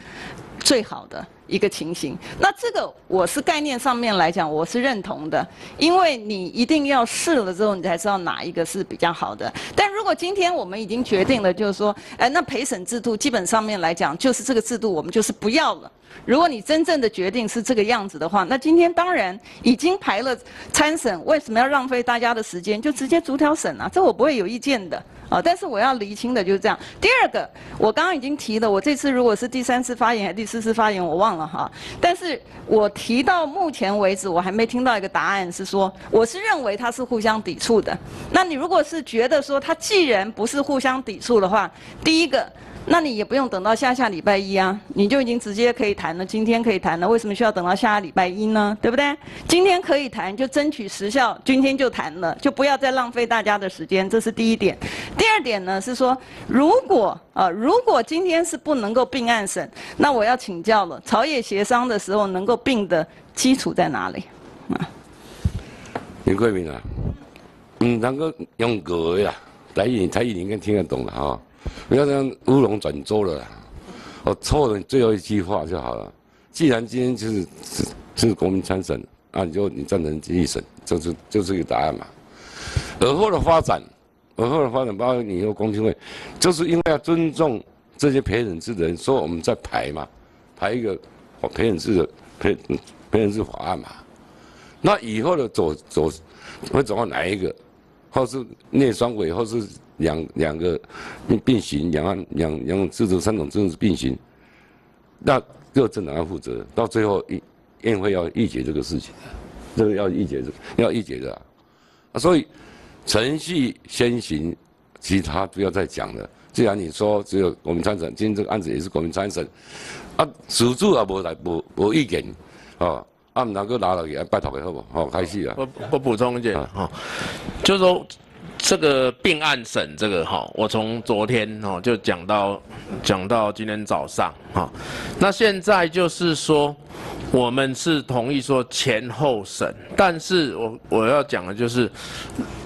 最好的一个情形。那这个我是概念上面来讲，我是认同的，因为你一定要试了之后，你才知道哪一个是比较好的。但如果今天我们已经决定了，就是说，哎，那陪审制度基本上面来讲，就是这个制度我们就是不要了。如果你真正的决定是这个样子的话，那今天当然已经排了参审，为什么要浪费大家的时间？就直接逐条审啊，这我不会有意见的啊。但是我要厘清的就是这样。第二个，我刚刚已经提了，我这次如果是第三次发言还是第四次发言，我忘了哈。但是我提到目前为止，我还没听到一个答案是说，我是认为它是互相抵触的。那你如果是觉得说它既然不是互相抵触的话，第一个。那你也不用等到下下礼拜一啊，你就已经直接可以谈了，今天可以谈了，为什么需要等到下礼拜一呢？对不对？今天可以谈，就争取时效，今天就谈了，就不要再浪费大家的时间，这是第一点。第二点呢是说，如果啊，如果今天是不能够并案审，那我要请教了，朝野协商的时候能够并的基础在哪里？啊，林桂明啊，嗯，能够用格的啦，台语台语你应该听得懂的哈。不要这样乌龙转舟了，我错了最后一句话就好了。既然今天就是是是国民参审，那，你就你赞成继续审，就是就是一个答案嘛。而后的发展，而后的发展，包括你有公听会，就是因为要尊重这些陪审制的人，所以我们在排嘛，排一个陪审制的陪陪审制法案嘛。那以后的走走会走到哪一个，或是内双委，或是两两个并并行，两岸两两制度三种政治并行，那各政党要负责，到最后议宴会要议决这个事情，这个要议决这要议决的啊，所以程序先行，其他不要再讲了。既然你说只有国民参审，今天这个案子也是国民参审，啊，主主也无来无无意见，哦。啊，唔能够拿落去，拜托给好不？好，开始啊！我我补充一点哈，就是说这个并案审这个哈，我从昨天哈就讲到讲到今天早上哈，那现在就是说我们是同意说前后审，但是我我要讲的就是。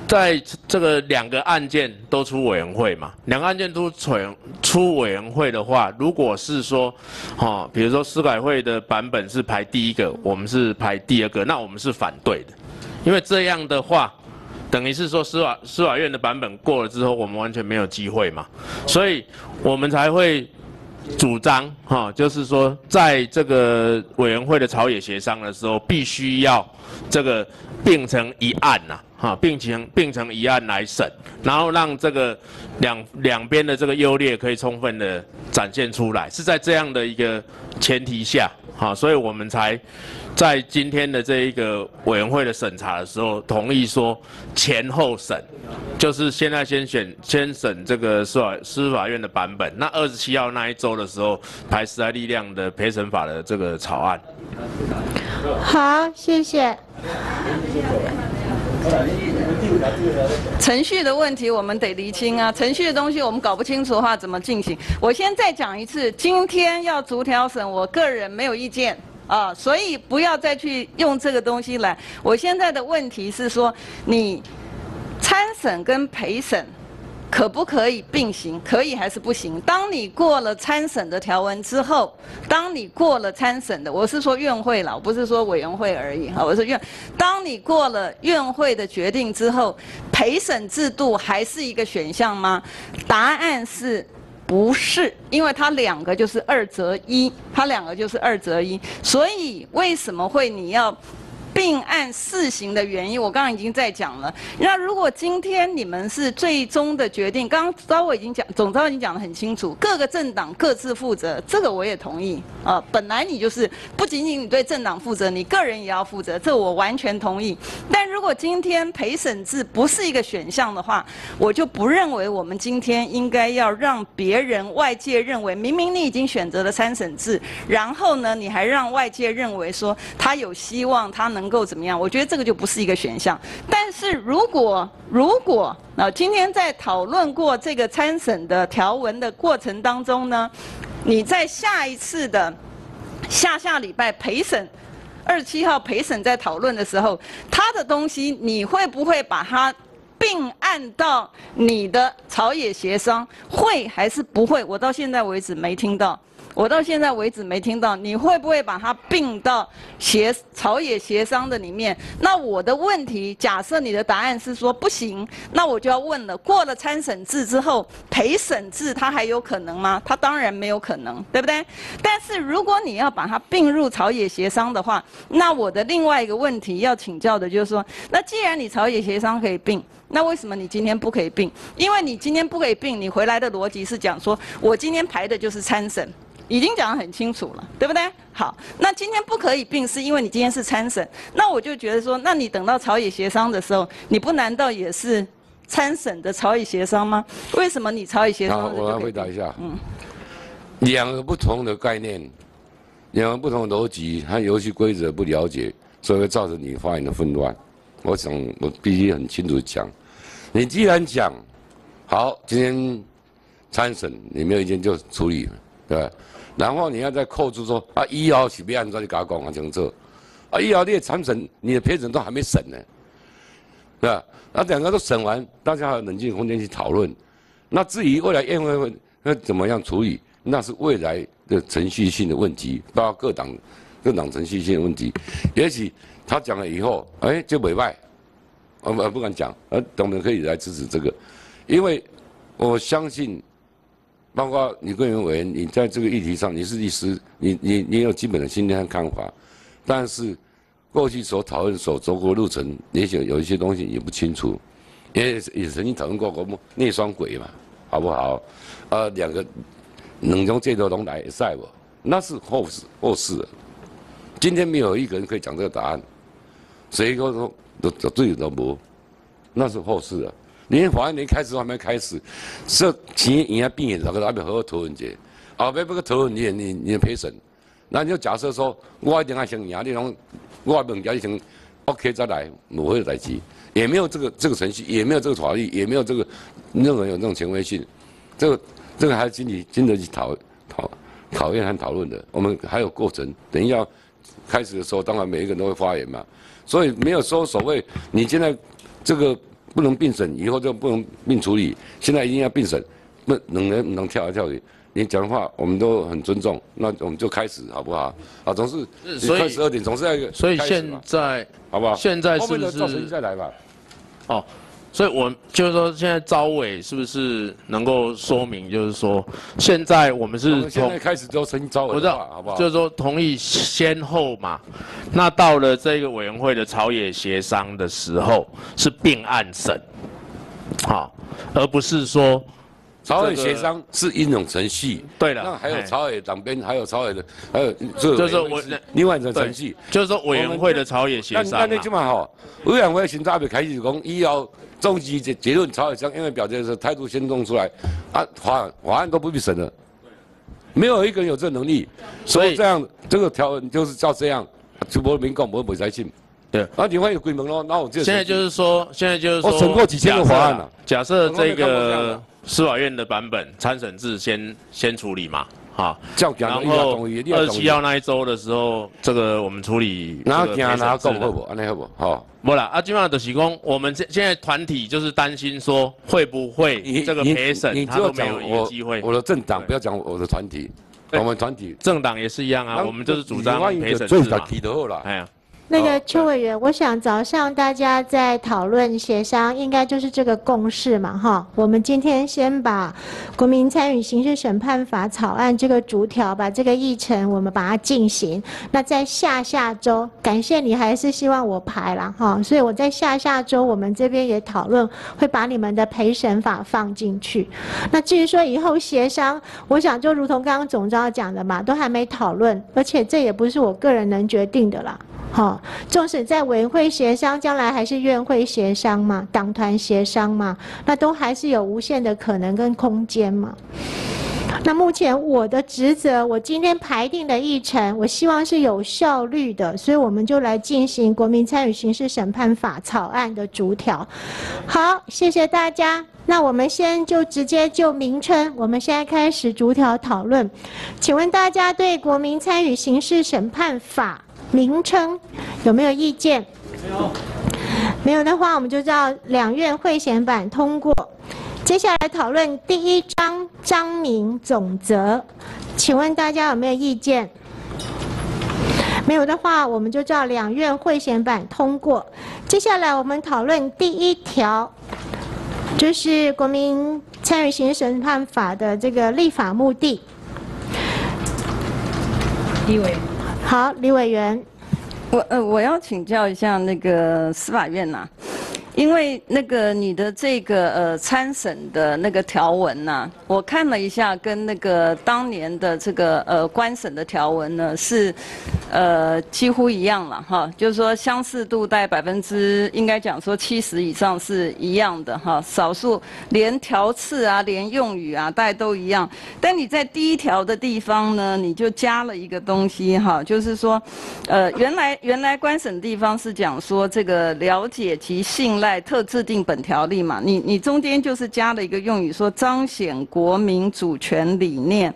在这个两个案件都出委员会嘛，两个案件都出出委员会的话，如果是说，哈，比如说司改会的版本是排第一个，我们是排第二个，那我们是反对的，因为这样的话，等于是说司法司法院的版本过了之后，我们完全没有机会嘛，所以我们才会主张，哈，就是说在这个委员会的朝野协商的时候，必须要这个并成一案呐。啊，并成并成一案来审，然后让这个两两边的这个优劣可以充分的展现出来，是在这样的一个前提下，哈，所以我们才在今天的这一个委员会的审查的时候，同意说前后审，就是现在先选先审这个司法司法院的版本，那二十七号那一周的时候排时代力量的陪审法的这个草案。好，谢谢。程序的问题我们得厘清啊，程序的东西我们搞不清楚的话怎么进行？我先再讲一次，今天要逐条审，我个人没有意见啊，所以不要再去用这个东西来。我现在的问题是说，你参审跟陪审。可不可以并行？可以还是不行？当你过了参审的条文之后，当你过了参审的，我是说院会了，不是说委员会而已哈。我是院，当你过了院会的决定之后，陪审制度还是一个选项吗？答案是不是？因为它两个就是二择一，它两个就是二择一，所以为什么会你要？并案试行的原因，我刚刚已经在讲了。那如果今天你们是最终的决定，刚刚招我已经讲，总招已经讲得很清楚，各个政党各自负责，这个我也同意啊。本来你就是不仅仅你对政党负责，你个人也要负责，这我完全同意。但如果今天陪审制不是一个选项的话，我就不认为我们今天应该要让别人外界认为，明明你已经选择了三审制，然后呢，你还让外界认为说他有希望，他能。能够怎么样？我觉得这个就不是一个选项。但是如果如果啊，今天在讨论过这个参审的条文的过程当中呢，你在下一次的下下礼拜陪审二十七号陪审在讨论的时候，他的东西你会不会把它并按到你的朝野协商？会还是不会？我到现在为止没听到。我到现在为止没听到，你会不会把它并到协朝野协商的里面？那我的问题，假设你的答案是说不行，那我就要问了：过了参审制之后，陪审制它还有可能吗？它当然没有可能，对不对？但是如果你要把它并入朝野协商的话，那我的另外一个问题要请教的就是说，那既然你朝野协商可以并，那为什么你今天不可以并？因为你今天不可以并，你回来的逻辑是讲说，我今天排的就是参审。已经讲得很清楚了，对不对？好，那今天不可以并，是因为你今天是参审，那我就觉得说，那你等到朝野协商的时候，你不难道也是参审的朝野协商吗？为什么你朝野协商？好，我来回答一下。嗯，两个不同的概念，两个不同的逻辑和游戏规则不了解，所以会造成你发言的混乱。我想我必须很清楚讲，你既然讲好，今天参审你没有意见就处理。对吧，然后你要再扣住说啊，一号是别按照你搞讲啊，清楚。啊，一号你的参审，你的陪审都还没审呢，对吧？那两个都审完，大家还有冷静空间去讨论。那至于未来宴会会会怎么样处理，那是未来的程序性的问题，包括各党各党程序性的问题。也许他讲了以后，哎，就委外，我们不敢讲，呃，我们可以来支持这个，因为我相信，包括李桂元委员，你在这个议题上你是律师，你你你有基本的信念和看法，但是过去所讨论所走过路程，也许有一些东西也不清楚，也也曾经讨论过我们内双轨嘛，好不好？呃，两个。两种这头龙来赛我，那是后事后事。今天没有一个人可以讲这个答案，所以我说都都对都无，那是后事了。连法案连开始都还没开始，这钱人家变那个还没好好讨论者，后边不个讨论你你你陪审，那你就假设说，我一定要先赢，你讲我问家先 OK 再来，不会代志，也没有这个这个程序，也没有这个法律，也没有这个任何有这种权威性，这个。这个还是经济经得起讨讨考验和讨论的。我们还有过程，等一下开始的时候，当然每一个人都会发言嘛。所以没有说所谓你现在这个不能并审，以后就不能并处理。现在一定要并审，不能能能跳来跳去。你讲的话我们都很尊重，那我们就开始好不好？啊，总是快十二点，总是要一个。所以现在好不好？现在是不是再来吧？哦。所以，我就是说，现在招委是不是能够说明，就是说，现在我们是从开始就申招委，我知道，好不好？就是说，同意先后嘛。那到了这个委员会的朝野协商的时候，是并案审，好，而不是说朝野协商是一种程序。对了，那还有朝野党边，还有朝野的，还有就是我另外一种程序，就是说委员会的朝野协商。那那这么好，委员会现在还没开始讲，以后。终极结结论，朝野将因为表决的时候态度先弄出来，啊，法法案都不必审了，没有一个人有这能力，所以这样这个条文就是照这样，就不民共不会再信。对，那你会有鬼门咯，那我就现在就是说，现在就是说，我审过几千个法案了，假设这个司法院的版本参审制先先处理嘛。好，然后二十七号那一周的时候，这个我们处理。哪惊哪讲好不？安尼好不？好。不啦，啊，今晚的提供，我们现现在团体就是担心说会不会这个陪审他都没有一个机会。我的政党不要讲我的团体，我们团体政党也是一样啊，我们就是主张陪审制嘛。哎呀。那个邱委员，我想早上大家在讨论协商，应该就是这个共识嘛，哈。我们今天先把《国民参与刑事审判法》草案这个逐条，把这个议程我们把它进行。那在下下周，感谢你还是希望我排了哈，所以我在下下周我们这边也讨论，会把你们的陪审法放进去。那至于说以后协商，我想就如同刚刚总召讲的嘛，都还没讨论，而且这也不是我个人能决定的啦。好，纵使在委员会协商，将来还是院会协商嘛，党团协商嘛，那都还是有无限的可能跟空间嘛。那目前我的职责，我今天排定的议程，我希望是有效率的，所以我们就来进行《国民参与刑事审判法》草案的逐条。好，谢谢大家。那我们先就直接就名称，我们现在开始逐条讨论。请问大家对《国民参与刑事审判法》？名称有没有意见？没有。没有的话，我们就照两院会选版通过。接下来讨论第一章章名总则，请问大家有没有意见？没有的话，我们就照两院会选版通过。接下来我们讨论第一条，就是《国民参与刑事审判法》的这个立法目的。李委。好，李委员，我呃，我要请教一下那个司法院呐。因为那个你的这个呃参审的那个条文呐，我看了一下，跟那个当年的这个呃官审的条文呢是，呃几乎一样了哈，就是说相似度在百分之应该讲说七十以上是一样的哈，少数连条次啊、连用语啊，大家都一样。但你在第一条的地方呢，你就加了一个东西哈，就是说，呃原来原来官审地方是讲说这个了解及信。在特制定本条例嘛，你你中间就是加了一个用语，说彰显国民主权理念。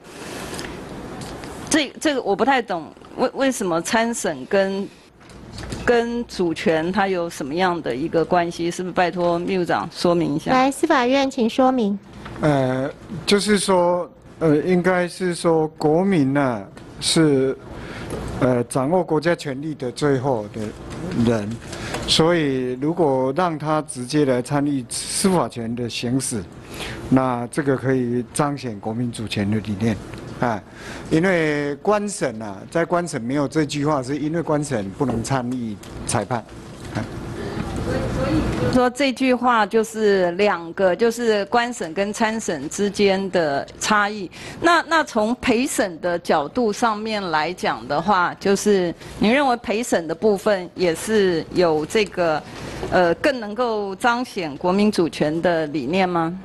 这这个我不太懂，为为什么参审跟跟主权它有什么样的一个关系？是不是拜托秘书长说明一下？来，司法院请说明。呃，就是说呃，应该是说国民呢是呃掌握国家权力的最后的人，所以如果让他直接来参与司法权的行使，那这个可以彰显国民主权的理念。啊，因为官审啊，在官审没有这句话，是因为官审不能参与裁判。说这句话就是两个，就是官审跟参审之间的差异。那那从陪审的角度上面来讲的话，就是你认为陪审的部分也是有这个，呃，更能够彰显国民主权的理念吗？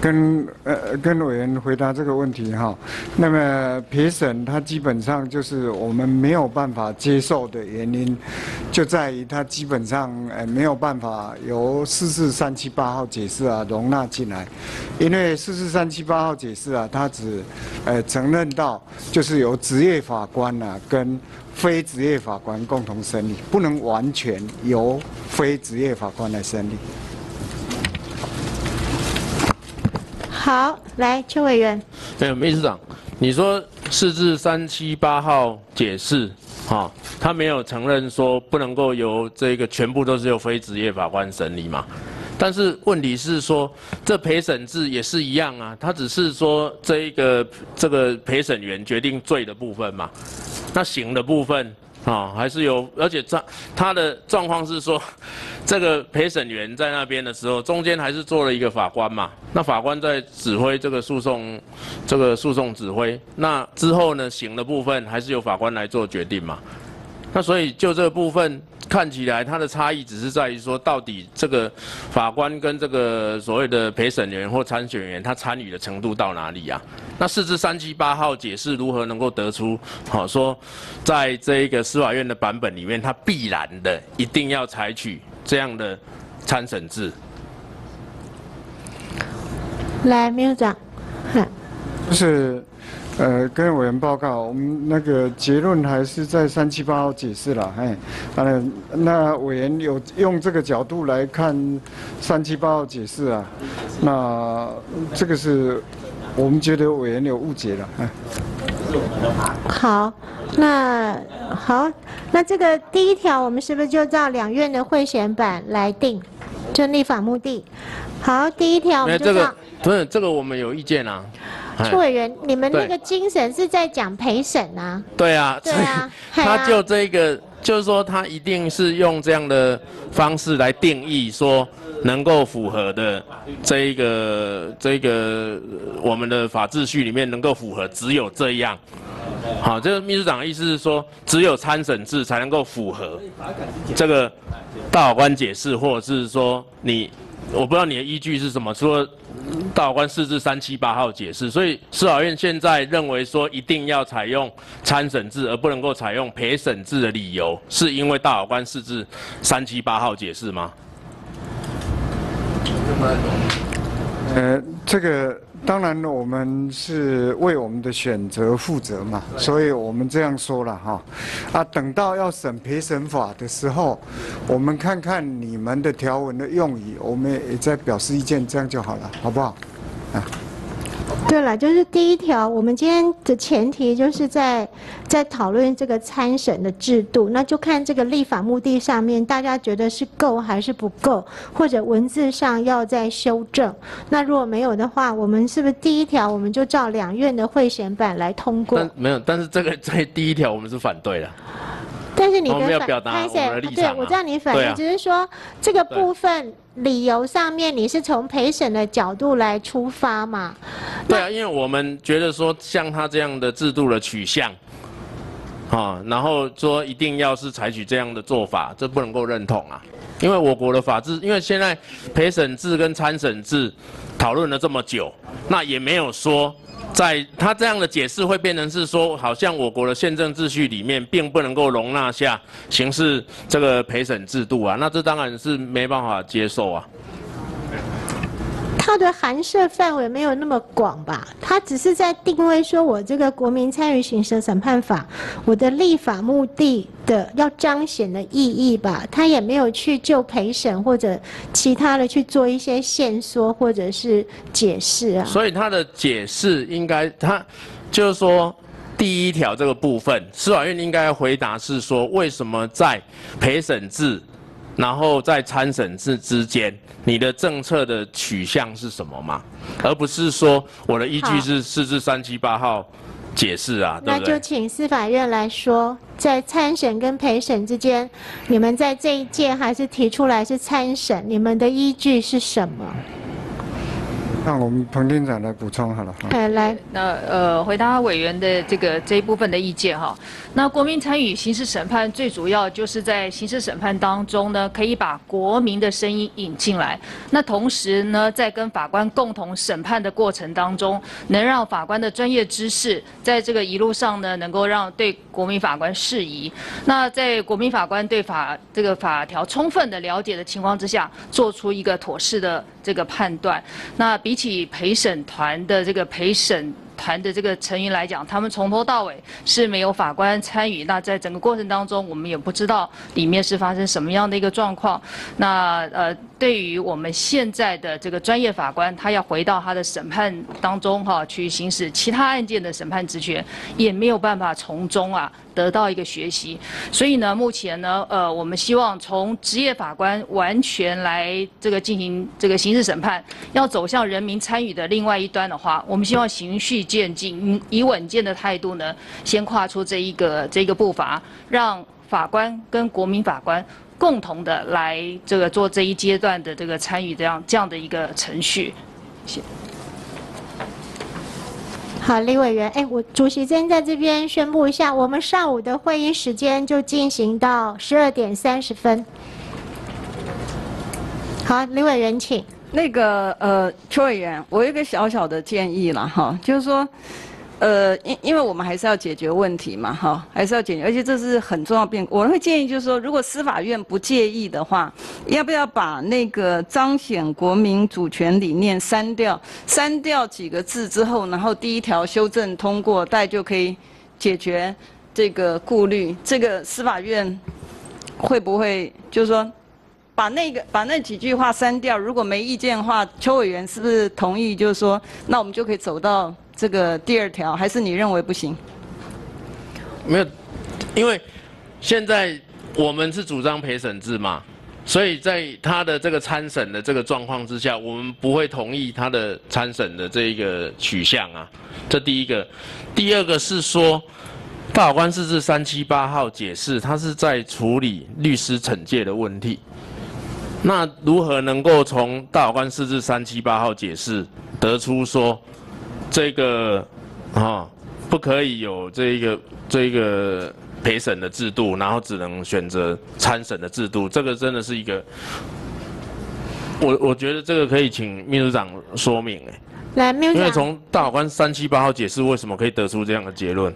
跟呃跟委员回答这个问题哈，那么陪审他基本上就是我们没有办法接受的原因，就在于他基本上呃没有办法由四四三七八号解释啊容纳进来，因为四四三七八号解释啊，他只呃承认到就是由职业法官呐跟非职业法官共同审理，不能完全由非职业法官来审理。好，来邱委员。哎，秘书长，你说四至三七八号解释，哈，他没有承认说不能够由这个全部都是由非职业法官审理嘛？但是问题是说，这陪审制也是一样啊，他只是说这一个这个陪审员决定罪的部分嘛，那刑的部分。啊，还是有，而且状他的状况是说，这个陪审员在那边的时候，中间还是做了一个法官嘛。那法官在指挥这个诉讼，这个诉讼指挥。那之后呢，刑的部分还是由法官来做决定嘛。那所以就这个部分看起来，它的差异只是在于说，到底这个法官跟这个所谓的陪审员或参选员，他参与的程度到哪里啊？那四至三七八号解释如何能够得出，好说，在这一个司法院的版本里面，它必然的一定要采取这样的参审制。来，秘书长，就是。呃，跟委员报告，我们那个结论还是在三七八号解释了，哎，当然，那委员有用这个角度来看三七八号解释啊，那这个是我们觉得委员有误解了，哎。好，那好，那这个第一条我们是不是就照两院的会选版来定，就立法目的？好，第一条我们就照。不是这个，我们有意见啊。邱委员，你们那个精神是在讲陪审啊？对啊，对啊，他就这个，就是说他一定是用这样的方式来定义，说能够符合的这一个这个我们的法秩序里面能够符合，只有这样。好，这个秘书长的意思是说，只有参审制才能够符合这个大法官解释，或者是说你。我不知道你的依据是什么，说大法官四至三七八号解释，所以司法院现在认为说一定要采用参审制，而不能够采用陪审制的理由，是因为大法官四至三七八号解释吗？呃，这个。当然，我们是为我们的选择负责嘛，所以我们这样说了哈。啊，等到要审陪审法的时候，我们看看你们的条文的用语，我们也在表示意见，这样就好了，好不好？啊。对了，就是第一条，我们今天的前提就是在在讨论这个参审的制度，那就看这个立法目的上面，大家觉得是够还是不够，或者文字上要再修正。那如果没有的话，我们是不是第一条我们就照两院的会选版来通过？没有，但是这个在第一条我们是反对的。但是你的反，对，我知道你反对，只是说这个部分理由上面你是从陪审的角度来出发嘛？对啊，因为我们觉得说像他这样的制度的取向，啊，然后说一定要是采取这样的做法，这不能够认同啊。因为我国的法制，因为现在陪审制跟参审制讨论了这么久，那也没有说。在他这样的解释会变成是说，好像我国的宪政秩序里面并不能够容纳下刑事这个陪审制度啊，那这当然是没办法接受啊。它的涵涉范围没有那么广吧？它只是在定位说，我这个国民参与刑事审判法，我的立法目的的要彰显的意义吧？它也没有去就陪审或者其他的去做一些线索或者是解释啊。所以它的解释应该，它就是说。第一条这个部分，司法院应该回答是说，为什么在陪审制，然后在参审制之间，你的政策的取向是什么嘛？而不是说我的依据是四至三七八号解释啊，那就请司法院来说，在参审跟陪审之间，你们在这一届还是提出来是参审，你们的依据是什么？那我们彭厅长来补充好了。哎，来，那呃，回答委员的这个这一部分的意见哈。那国民参与刑事审判，最主要就是在刑事审判当中呢，可以把国民的声音引进来。那同时呢，在跟法官共同审判的过程当中，能让法官的专业知识在这个一路上呢，能够让对国民法官适宜。那在国民法官对法这个法条充分的了解的情况之下，做出一个妥适的这个判断。那比起陪审团的这个陪审团的这个成员来讲，他们从头到尾是没有法官参与。那在整个过程当中，我们也不知道里面是发生什么样的一个状况。那呃，对于我们现在的这个专业法官，他要回到他的审判当中哈，去行使其他案件的审判职权，也没有办法从中啊。得到一个学习，所以呢，目前呢，呃，我们希望从职业法官完全来这个进行这个刑事审判，要走向人民参与的另外一端的话，我们希望循序渐进，以稳健的态度呢，先跨出这一个这个步伐，让法官跟国民法官共同的来这个做这一阶段的这个参与，这样这样的一个程序，谢。好，李委员，哎，我主席先在这边宣布一下，我们上午的会议时间就进行到十二点三十分。好，李委员，请。那个呃，邱委员，我有一个小小的建议了哈，就是说。呃，因因为我们还是要解决问题嘛，哈，还是要解决，而且这是很重要变。我会建议就是说，如果司法院不介意的话，要不要把那个彰显国民主权理念删掉？删掉几个字之后，然后第一条修正通过，大概就可以解决这个顾虑。这个司法院会不会就是说，把那个把那几句话删掉？如果没意见的话，邱委员是不是同意？就是说，那我们就可以走到。这个第二条还是你认为不行？没有，因为现在我们是主张陪审制嘛，所以在他的这个参审的这个状况之下，我们不会同意他的参审的这一个取向啊。这第一个，第二个是说，大法官释字三七八号解释，他是在处理律师惩戒的问题。那如何能够从大法官释字三七八号解释得出说？这个啊，不可以有这个这个陪审的制度，然后只能选择参审的制度。这个真的是一个，我我觉得这个可以请秘书长说明哎。来，秘书长，因为从大法官三七八号解释，为什么可以得出这样的结论？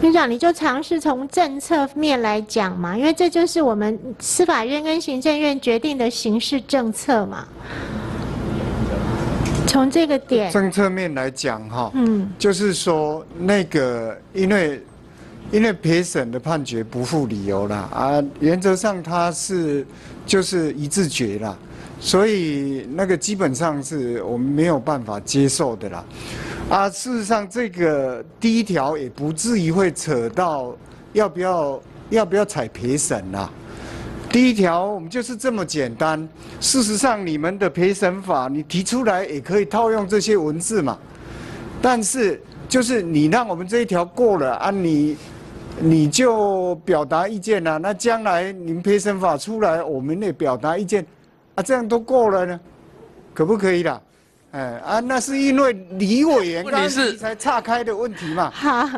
秘书长，你就尝试从政策面来讲嘛，因为这就是我们司法院跟行政院决定的刑事政策嘛。从这个点政策面来讲，哈，嗯，就是说那个，因为因为陪审的判决不负理由啦，啊，原则上他是就是一致决啦，所以那个基本上是我们没有办法接受的啦，啊，事实上这个第一条也不至于会扯到要不要要不要采陪审啦。第一条，我们就是这么简单。事实上，你们的陪审法你提出来也可以套用这些文字嘛。但是，就是你让我们这一条过了啊，你你就表达意见了。那将来你们陪审法出来，我们也表达意见啊，这样都过了呢，可不可以啦？哎啊，那是因为李委员刚才岔开的问题嘛。好，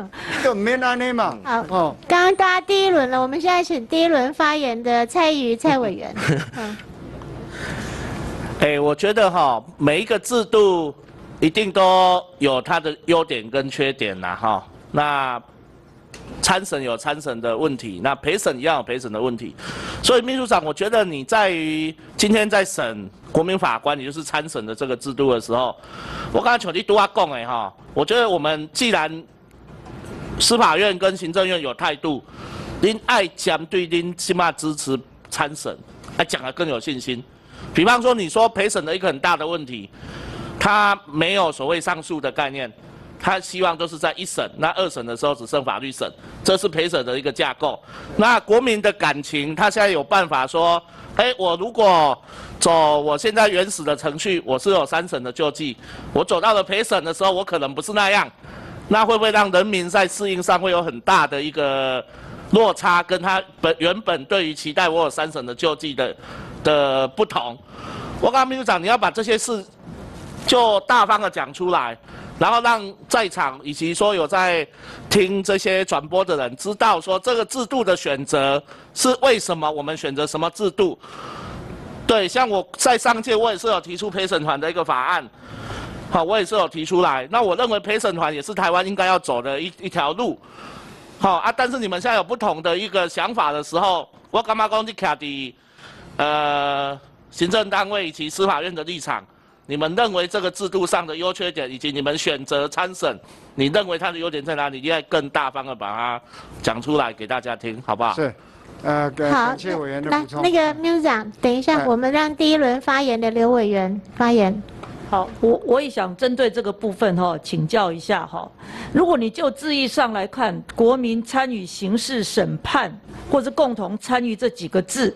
就没拿内嘛。好哦。刚刚大家第一轮了，我们现在请第一轮发言的蔡瑜蔡委员。[LAUGHS] 哎，我觉得哈，每一个制度一定都有它的优点跟缺点呐哈。那参审有参审的问题，那陪审一样有陪审的问题。所以秘书长，我觉得你在于今天在审国民法官，也就是参审的这个制度的时候，我刚才求你多话讲哎哈，我觉得我们既然司法院跟行政院有态度，您爱讲对您起码支持参审，来讲得更有信心。比方说，你说陪审的一个很大的问题，他没有所谓上诉的概念，他希望都是在一审，那二审的时候只剩法律审，这是陪审的一个架构。那国民的感情，他现在有办法说，哎，我如果走我现在原始的程序，我是有三审的救济，我走到了陪审的时候，我可能不是那样。那会不会让人民在适应上会有很大的一个落差，跟他本原本对于期待我有三审的救济的的不同？我刚刚秘书长，你要把这些事就大方的讲出来，然后让在场以及说有在听这些转播的人知道，说这个制度的选择是为什么，我们选择什么制度？对，像我在上届我也是有提出陪审团的一个法案。好，我也是有提出来。那我认为陪审团也是台湾应该要走的一一条路。好啊，但是你们现在有不同的一个想法的时候，我干嘛讲你卡的？呃，行政单位以及司法院的立场，你们认为这个制度上的优缺点，以及你们选择参审，你认为它的优点在哪里？你应该更大方的把它讲出来给大家听，好不好？是，呃，感谢委员的来补充。那个秘书长，等一下哎我们让第一轮发言的刘委员发言。好，我我也想针对这个部分哈、请教一下哈、如果你就字义上来看，国民参与刑事审判或者共同参与这几个字，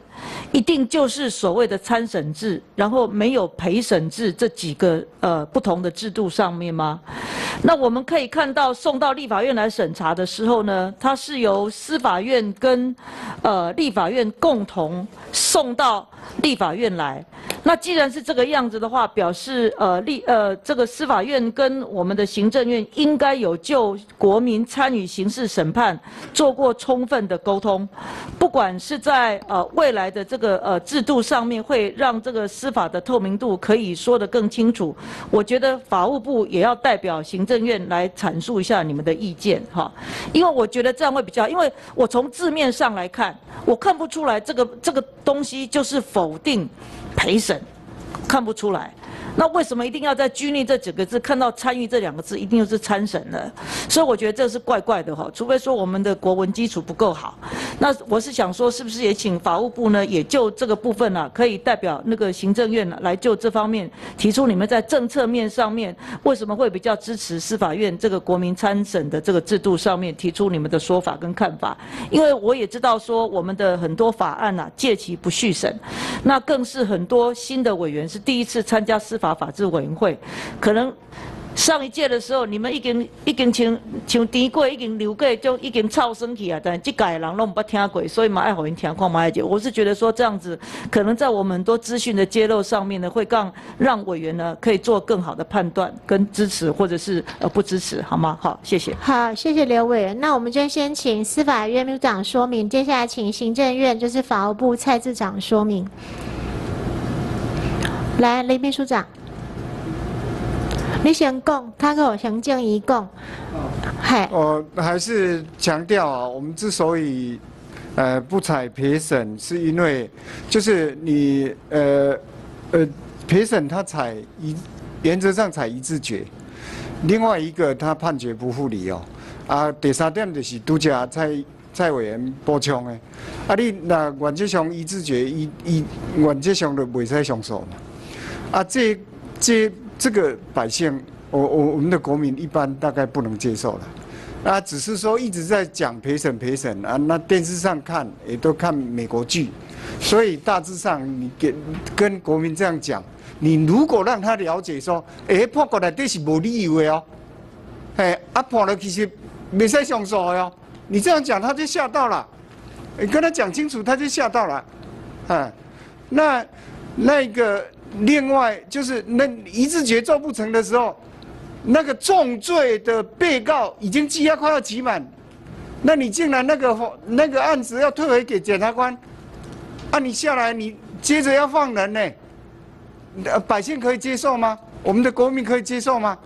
一定就是所谓的参审制，然后没有陪审制这几个呃不同的制度上面吗？那我们可以看到送到立法院来审查的时候呢，它是由司法院跟呃立法院共同送到立法院来。那既然是这个样子的话，表示呃立呃这个司法院跟我们的行政院应该有就国民参与刑事审判做过充分的沟通，不管是在呃未来的这个呃制度上面，会让这个司法的透明度可以说得更清楚。我觉得法务部也要代表行政院来阐述一下你们的意见哈，因为我觉得这样会比较，因为我从字面上来看，我看不出来这个这个东西就是否定陪审，看不出来。那为什么一定要在拘泥这几个字看到参与这两个字，一定又是参审呢？所以我觉得这是怪怪的哈，除非说我们的国文基础不够好。那我是想说，是不是也请法务部呢，也就这个部分呢、可以代表那个行政院，来就这方面提出你们在政策面上面为什么会比较支持司法院这个国民参审的这个制度上面提出你们的说法跟看法？因为我也知道说我们的很多法案呐、届期不续审，那更是很多新的委员是第一次参加司法法制委员会，可能。上一届的时候，你们已经已经像像甜过，已经流过，就已经超生去啊！但这届的人拢不听鬼，所以嘛爱互因听看嘛爱解。我是觉得说这样子，可能在我们很多资讯的揭露上面呢，会让让委员呢可以做更好的判断跟支持，或者是呃不支持，好吗？好，谢谢。好，谢谢刘委员。那我们就先请司法院秘书长说明，接下来请行政院就是法务部蔡次长说明。来，林秘书长，你先讲，他跟我行政一讲。嗨，我还是强调啊，我们之所以呃不采陪审，是因为就是你呃呃陪审他采一原则上采一致决，另外一个他判决不附理哦，啊第三点就是独家蔡蔡委员补充的，啊你那原则上一致决一一原则上就袂使上诉嘛，啊这这这个百姓。我我我们的国民一般大概不能接受了，啊，只是说一直在讲陪审陪审啊，那电视上看也都看美国剧，所以大致上你给跟国民这样讲，你如果让他了解说，哎，判过来这是无理由的哦，哎，啊判了其实没使上诉的哦，你这样讲他就吓到了，你跟他讲清楚他就吓到了，啊，那那个另外就是那一致决做不成的时候。那个重罪的被告已经羁押快要期满，那你竟然那个那个案子要退回给检察官，啊，你下来你接着要放人呢，呃，百姓可以接受吗？我们的国民可以接受吗？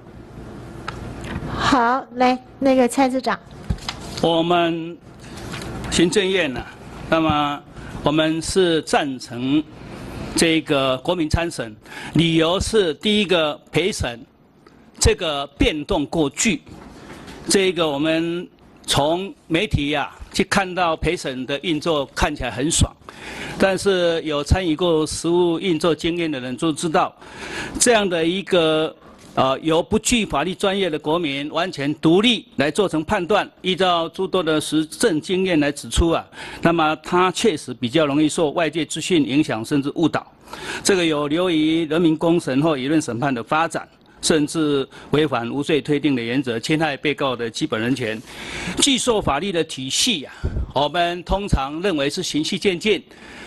好，来那个蔡市长。我们行政院呢，那么我们是赞成这个国民参审，理由是第一个陪审这个变动过巨，这个我们从媒体呀、去看到陪审的运作看起来很爽，但是有参与过实务运作经验的人都知道，这样的一个呃由不具法律专业的国民完全独立来做成判断，依照诸多的实证经验来指出啊，那么他确实比较容易受外界资讯影响甚至误导，这个有流于人民公审或舆论审判的发展。甚至违反无罪推定的原则，侵害被告的基本人权。据受法律的体系呀、我们通常认为是循序渐进。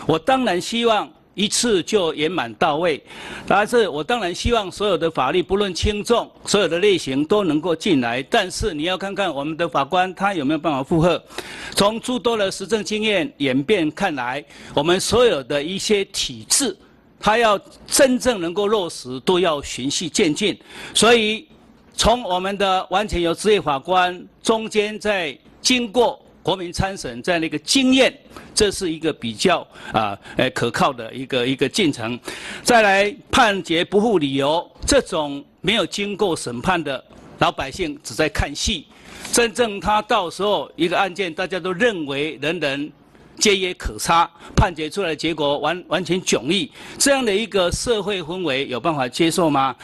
我当然希望一次就圆满到位，但是我当然希望所有的法律不论轻重，所有的类型都能够进来。但是你要看看我们的法官他有没有办法负荷。从诸多的实证经验演变看来，我们所有的一些体制。他要真正能够落实，都要循序渐进。所以，从我们的完全由职业法官中间再经过国民参审这样的一个经验，这是一个比较啊呃可靠的一个一个进程。再来判决不负理由，这种没有经过审判的老百姓只在看戏，真正他到时候一个案件大家都认为人人。皆也可差，判决出来的结果完完全迥异，这样的一个社会氛围有办法接受吗？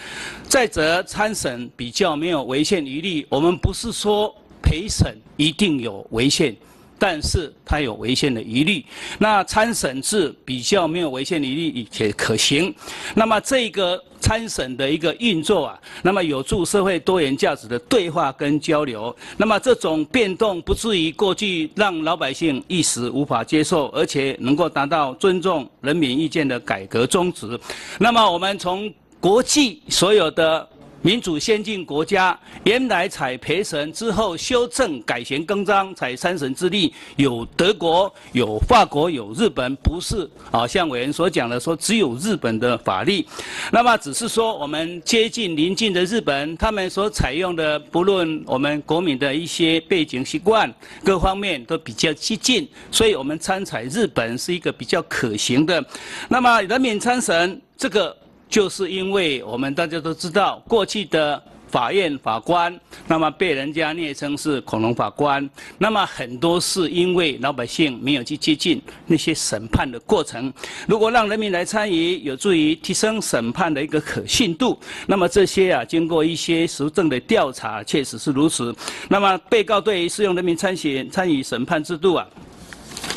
再者，参审比较没有违宪余地，我们不是说陪审一定有违宪。但是它有违宪的疑虑，那参审制比较没有违宪疑虑且可行，那么这个参审的一个运作啊，那么有助社会多元价值的对话跟交流，那么这种变动不至于过去让老百姓一时无法接受，而且能够达到尊重人民意见的改革宗旨，那么我们从国际所有的。民主先进国家原来采陪审之后修正改弦更张，采三审之力，有德国、有法国、有日本，不是啊，像委员所讲的说只有日本的法律，那么只是说我们接近邻近的日本，他们所采用的不论我们国民的一些背景习惯各方面都比较激进，所以我们参采日本是一个比较可行的。那么人民参审这个。就是因为我们大家都知道，过去的法院法官，那么被人家昵称是恐龙法官，那么很多是因为老百姓没有去接近那些审判的过程。如果让人民来参与，有助于提升审判的一个可信度。那么这些啊，经过一些实证的调查，确实是如此。那么被告对于适用人民参选参与审判制度啊。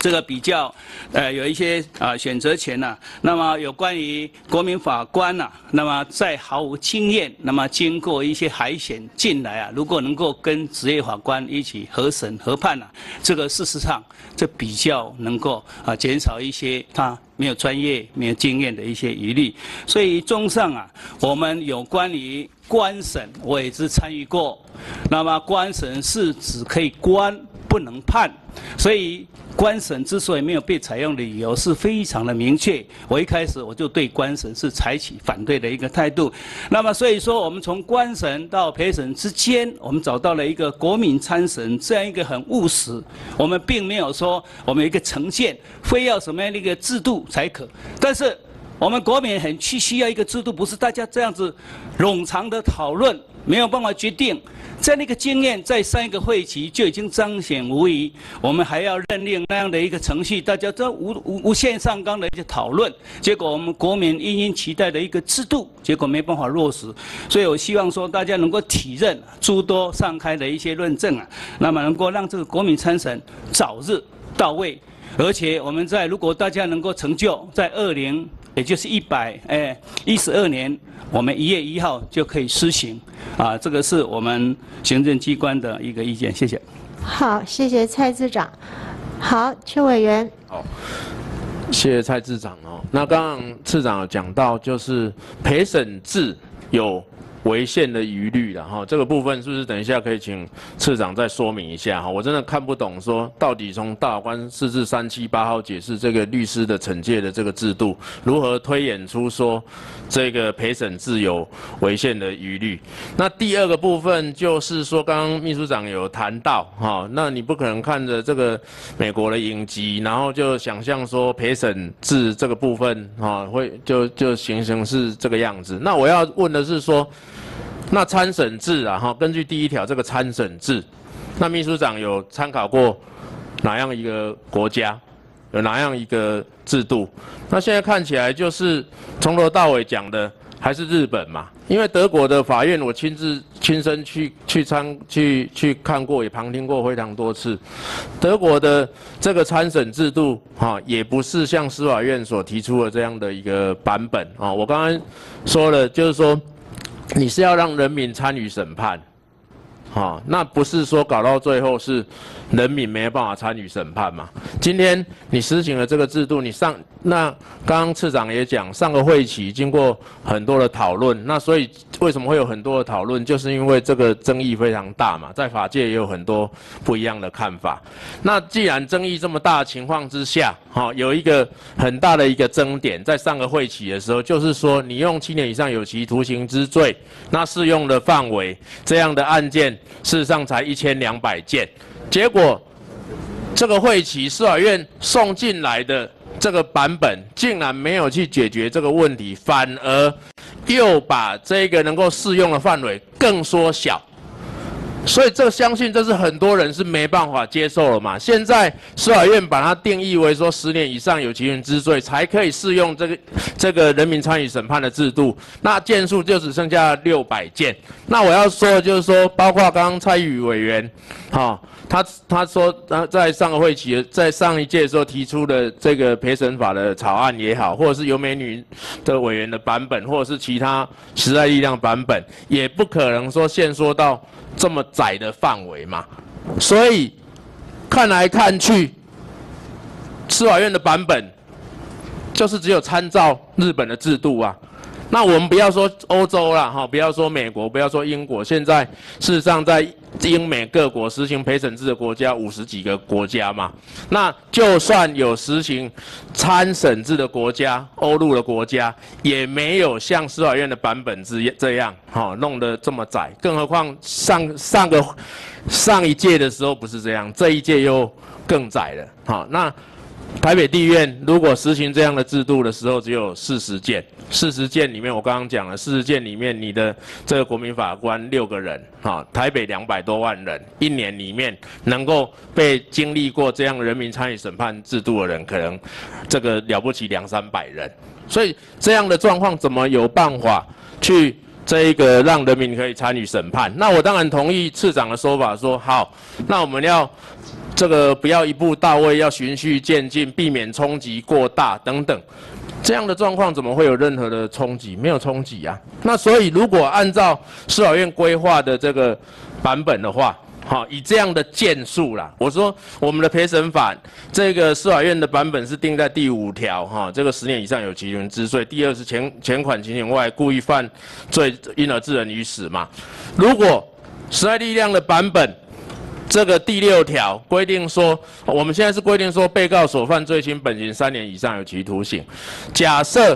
这个比较，呃，有一些啊选择权呐。那么有关于国民法官呐，那么在毫无经验，那么经过一些海选进来啊，如果能够跟职业法官一起合审合判呐，这个事实上这比较能够啊减少一些他没有专业、没有经验的一些疑虑。所以综上啊，我们有关于官审，我也是参与过。那么官审是只可以官，不能判，所以。官审之所以没有被采用理由是非常的明确，我一开始我就对官审是采取反对的一个态度。那么所以说，我们从官审到陪审之间，我们找到了一个国民参审这样一个很务实。我们并没有说我们一个呈现非要什么样的一个制度才可，但是我们国民很需需要一个制度，不是大家这样子冗长的讨论，没有办法决定。在那个经验，在上一个会期就已经彰显无疑。我们还要认定那样的一个程序，大家都无无无限上纲的一些讨论，结果我们国民殷殷期待的一个制度，结果没办法落实。所以我希望说，大家能够体认诸多上开的一些论证啊，那么能够让这个国民参审早日到位。而且我们在如果大家能够成就，在二零，也就是一百哎一十二年。我们一月一号就可以施行，啊，这个是我们行政机关的一个意见，谢谢。好，谢谢蔡市长。好，邱委员。好，谢谢蔡市长哦。那刚刚市长有讲到，就是陪审制有违宪的疑虑了哈，这个部分是不是等一下可以请次长再说明一下哈？我真的看不懂，说到底从大法官四至三七八号解释这个律师的惩戒的这个制度，如何推演出说这个陪审自由违宪的疑虑？那第二个部分就是说，刚刚秘书长有谈到哈，那你不可能看着这个美国的影集，然后就想象说陪审制这个部分哈会就就形成是这个样子。那我要问的是说。那参审制啊，哈，根据第一条这个参审制，那秘书长有参考过哪样一个国家，有哪样一个制度？那现在看起来就是从头到尾讲的还是日本嘛，因为德国的法院我亲自亲身去去参去去看过，也旁听过非常多次，德国的这个参审制度哈，也不是像司法院所提出的这样的一个版本啊。我刚刚说了，就是说。你是要让人民参与审判，好，那不是说搞到最后是人民没办法参与审判嘛？今天你实行了这个制度，你上那刚刚次长也讲，上个会期经过很多的讨论，那所以为什么会有很多的讨论？就是因为这个争议非常大嘛，在法界也有很多不一样的看法。那既然争议这么大的情况之下，好，有一个很大的一个争点，在上个会期的时候，就是说你用七年以上有期徒刑之罪，那适用的范围这样的案件，事实上才一千两百件，结果这个会期司法院送进来的这个版本，竟然没有去解决这个问题，反而又把这个能够适用的范围更缩小。所以这相信这是很多人是没办法接受了嘛？现在司法院把它定义为说十年以上有期徒刑之罪才可以适用这个这个人民参与审判的制度，那件数就只剩下六百件。那我要说的就是说，包括刚刚参与委员，哈，他他说他在上个会期在上一届的时候提出的这个陪审法的草案也好，或者是尤美女的委员的版本，或者是其他时代力量版本，也不可能说限缩到。这么窄的范围嘛，所以看来看去，司法院的版本就是只有参照日本的制度啊。那我们不要说欧洲了哈，不要说美国，不要说英国，现在事实上在英美各国实行陪审制的国家五十几个国家嘛。那就算有实行参审制的国家，欧陆的国家也没有像司法院的版本这这样哈弄得这么窄。更何况上上个上一届的时候不是这样，这一届又更窄了。好，那。台北地院如果实行这样的制度的时候，只有四十件。四十件里面，我刚刚讲了，四十件里面，你的这个国民法官六个人，哈，台北两百多万人，一年里面能够被经历过这样人民参与审判制度的人，可能这个了不起两三百人。所以这样的状况，怎么有办法去这一个让人民可以参与审判？那我当然同意次长的说法，说好，那我们要。这个不要一步到位，要循序渐进，避免冲击过大等等，这样的状况怎么会有任何的冲击？没有冲击啊。那所以如果按照司法院规划的这个版本的话，好，以这样的件数啦，我说我们的陪审法这个司法院的版本是定在第五条哈，这个十年以上有期徒刑之罪，第二是前前款情形外故意犯罪，因而致人于死嘛。如果时代力量的版本。这个第六条规定说，我们现在是规定说，被告所犯罪行本刑三年以上有期徒刑。假设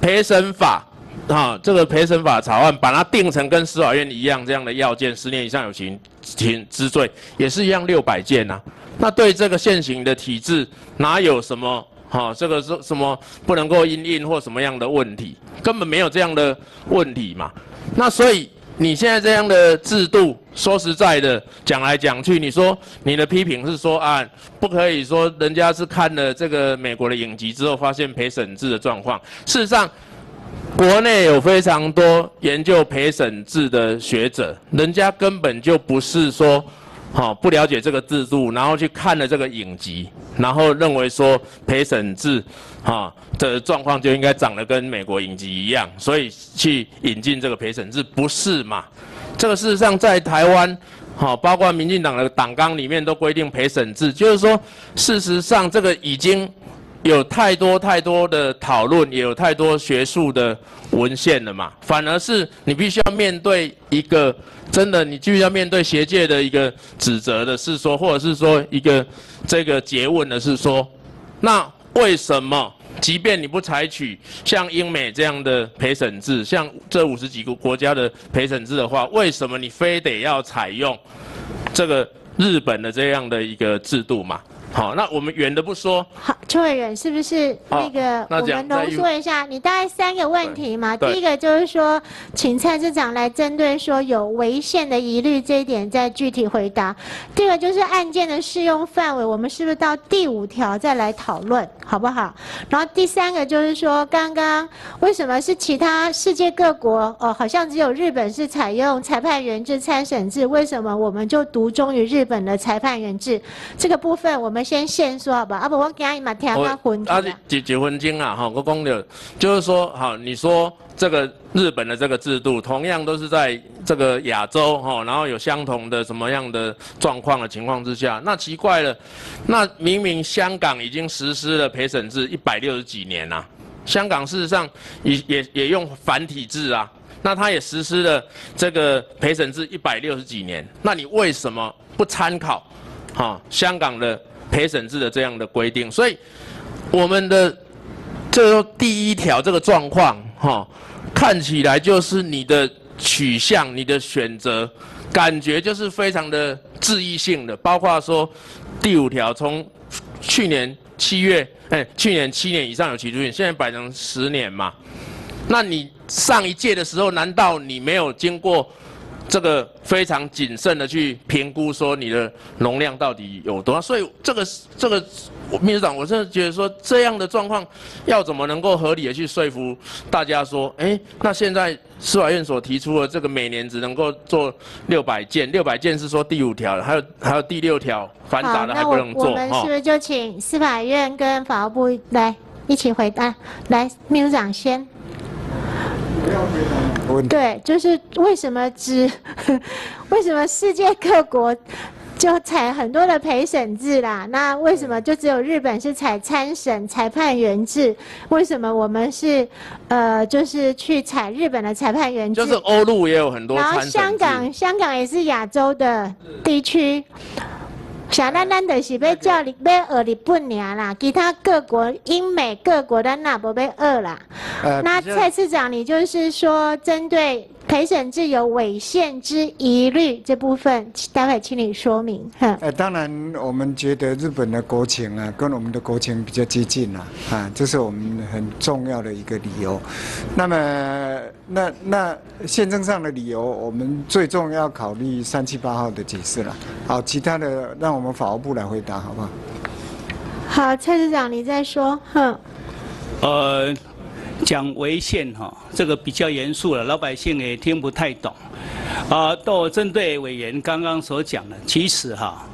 陪审法啊，这个陪审法草案把它定成跟司法院一样这样的要件，十年以上有期刑之罪也是一样六百件呐。那对这个现行的体制，哪有什么哈？这个是什么不能够因应或什么样的问题？根本没有这样的问题嘛。那所以。你现在这样的制度，说实在的，讲来讲去，你说你的批评是说啊，不可以说人家是看了这个美国的影集之后，发现陪审制的状况。事实上，国内有非常多研究陪审制的学者，人家根本就不是说。好，不了解这个制度，然后去看了这个影集，然后认为说陪审制，哈的状况就应该长得跟美国影集一样，所以去引进这个陪审制，不是嘛？这个事实上在台湾，好，包括民进党的党纲里面都规定陪审制，就是说，事实上这个已经有太多太多的讨论，也有太多学术的文献了嘛。反而是你必须要面对一个真的，你必须要面对学界的一个指责的是说，或者是说一个这个诘问的是说，那为什么？即便你不采取像英美这样的陪审制，像这五十几个国家的陪审制的话，为什么你非得要采用这个日本的这样的一个制度嘛？好，那我们远的不说，好，邱委员是不是那个那我们浓缩一下？你大概三个问题嘛。对第一个就是说，请蔡市长来针对说有违宪的疑虑这一点再具体回答。第二个就是案件的适用范围，我们是不是到第五条再来讨论，好不好？然后第三个就是说，刚刚为什么是其他世界各国哦，好像只有日本是采用裁判员制参审制，为什么我们就独钟于日本的裁判员制？这个部分我们先先说好吧？啊不，我给你嘛听他混啊，结结婚金啊，哈，我讲的，就是说，好，你说这个日本的这个制度，同样都是在这个亚洲哈，然后有相同的什么样的状况的情况之下，那奇怪了，那明明香港已经实施了陪审制一百六十几年啦、香港事实上也也也用繁体制啊，那他也实施了这个陪审制一百六十几年，那你为什么不参考？哈、香港的陪审制的这样的规定，所以我们的这第一条这个状况，哈、看起来就是你的取向、你的选择，感觉就是非常的质疑性的，包括说第五条从去年七月，哎，去年七年以上有期徒刑，现在改成十年嘛，那你上一届的时候，难道你没有经过？这个非常谨慎的去评估，说你的容量到底有多少，所以这个这个秘书长，我真的觉得说这样的状况，要怎么能够合理的去说服大家说，哎，那现在司法院所提出的这个每年只能够做六百件，六百件是说第五条，还有还有第六条繁杂的还不能做我们是不是就请司法院跟法务部来一起回答？来，秘书长先。对，就是为什么只 [LAUGHS] 为什么世界各国就采很多的陪审制啦？那为什么就只有日本是采参审裁判员制？为什么我们是呃就是去采日本的裁判员制？就是欧陆也有很多然后香港，香港也是亚洲的地区。小咱咱就是要叫你要学日本尔啦，其他各国英美各国咱那不要学啦。呃那蔡市长，你就是说针对陪审制有违宪之疑虑这部分，待会请你说明。哼。呃，当然，我们觉得日本的国情啊，跟我们的国情比较接近啦，啊，这是我们很重要的一个理由。那么，那那宪政上的理由，我们最重要考虑三七八号的解释了。好，其他的让我们法务部来回答，好不好？好，蔡市长你再说。哼。呃，讲违宪哈，这个比较严肃了，老百姓也听不太懂。啊、都针对委员刚刚所讲的，其实哈，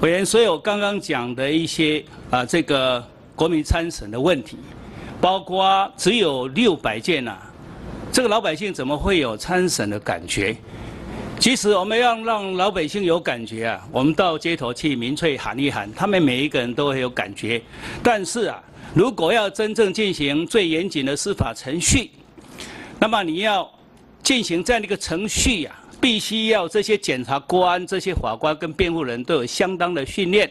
委员所有刚刚讲的一些啊、这个国民参审的问题，包括只有六百件呐、这个老百姓怎么会有参审的感觉？其实我们要让老百姓有感觉啊，我们到街头去民粹喊一喊，他们每一个人都会有感觉。但是啊，如果要真正进行最严谨的司法程序，那么你要进行这样的一个程序呀、必须要这些检察官、这些法官跟辩护人都有相当的训练。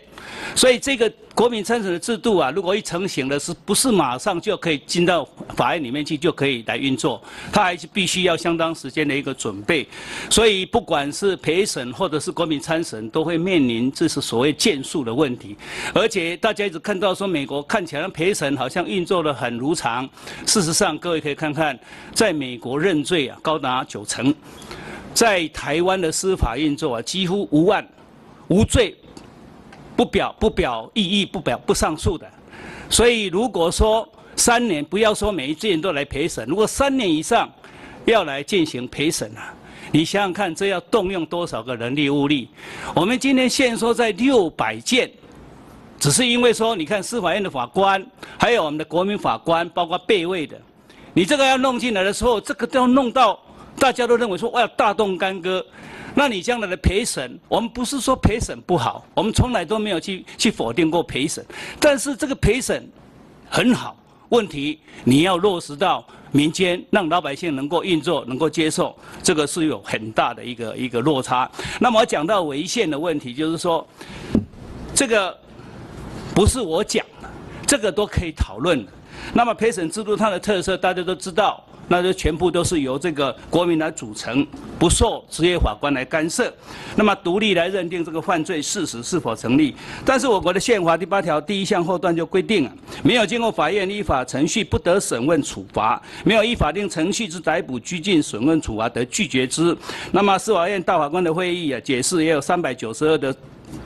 所以这个国民参审的制度啊，如果一成型了，是不是马上就可以进到法院里面去就可以来运作？它还是必须要相当时间的一个准备。所以不管是陪审或者是国民参审，都会面临这是所谓建树的问题。而且大家一直看到说美国看起来陪审好像运作的很如常，事实上各位可以看看，在美国认罪啊高达九成，在台湾的司法运作啊几乎无案无罪。不表不表异议，不表不上诉的。所以如果说三年，不要说每一件都来陪审，如果三年以上要来进行陪审啊，你想想看，这要动用多少个人力物力？我们今天限缩在六百件，只是因为说，你看司法院的法官，还有我们的国民法官，包括备位的，你这个要弄进来的时候，这个都要弄到大家都认为说，我要，大动干戈。那你将来的陪审，我们不是说陪审不好，我们从来都没有去去否定过陪审，但是这个陪审很好，问题你要落实到民间，让老百姓能够运作、能够接受，这个是有很大的一个一个落差。那么讲到违宪的问题，就是说，这个不是我讲的，这个都可以讨论的。那么陪审制度它的特色，大家都知道。那就全部都是由这个国民来组成，不受职业法官来干涉，那么独立来认定这个犯罪事实是否成立。但是我国的宪法第八条第一项后段就规定啊，没有经过法院依法程序不得审问处罚，没有依法定程序之逮捕、拘禁、审问、处罚得拒绝之。那么司法院大法官的会议啊，解释也有三百九十二的。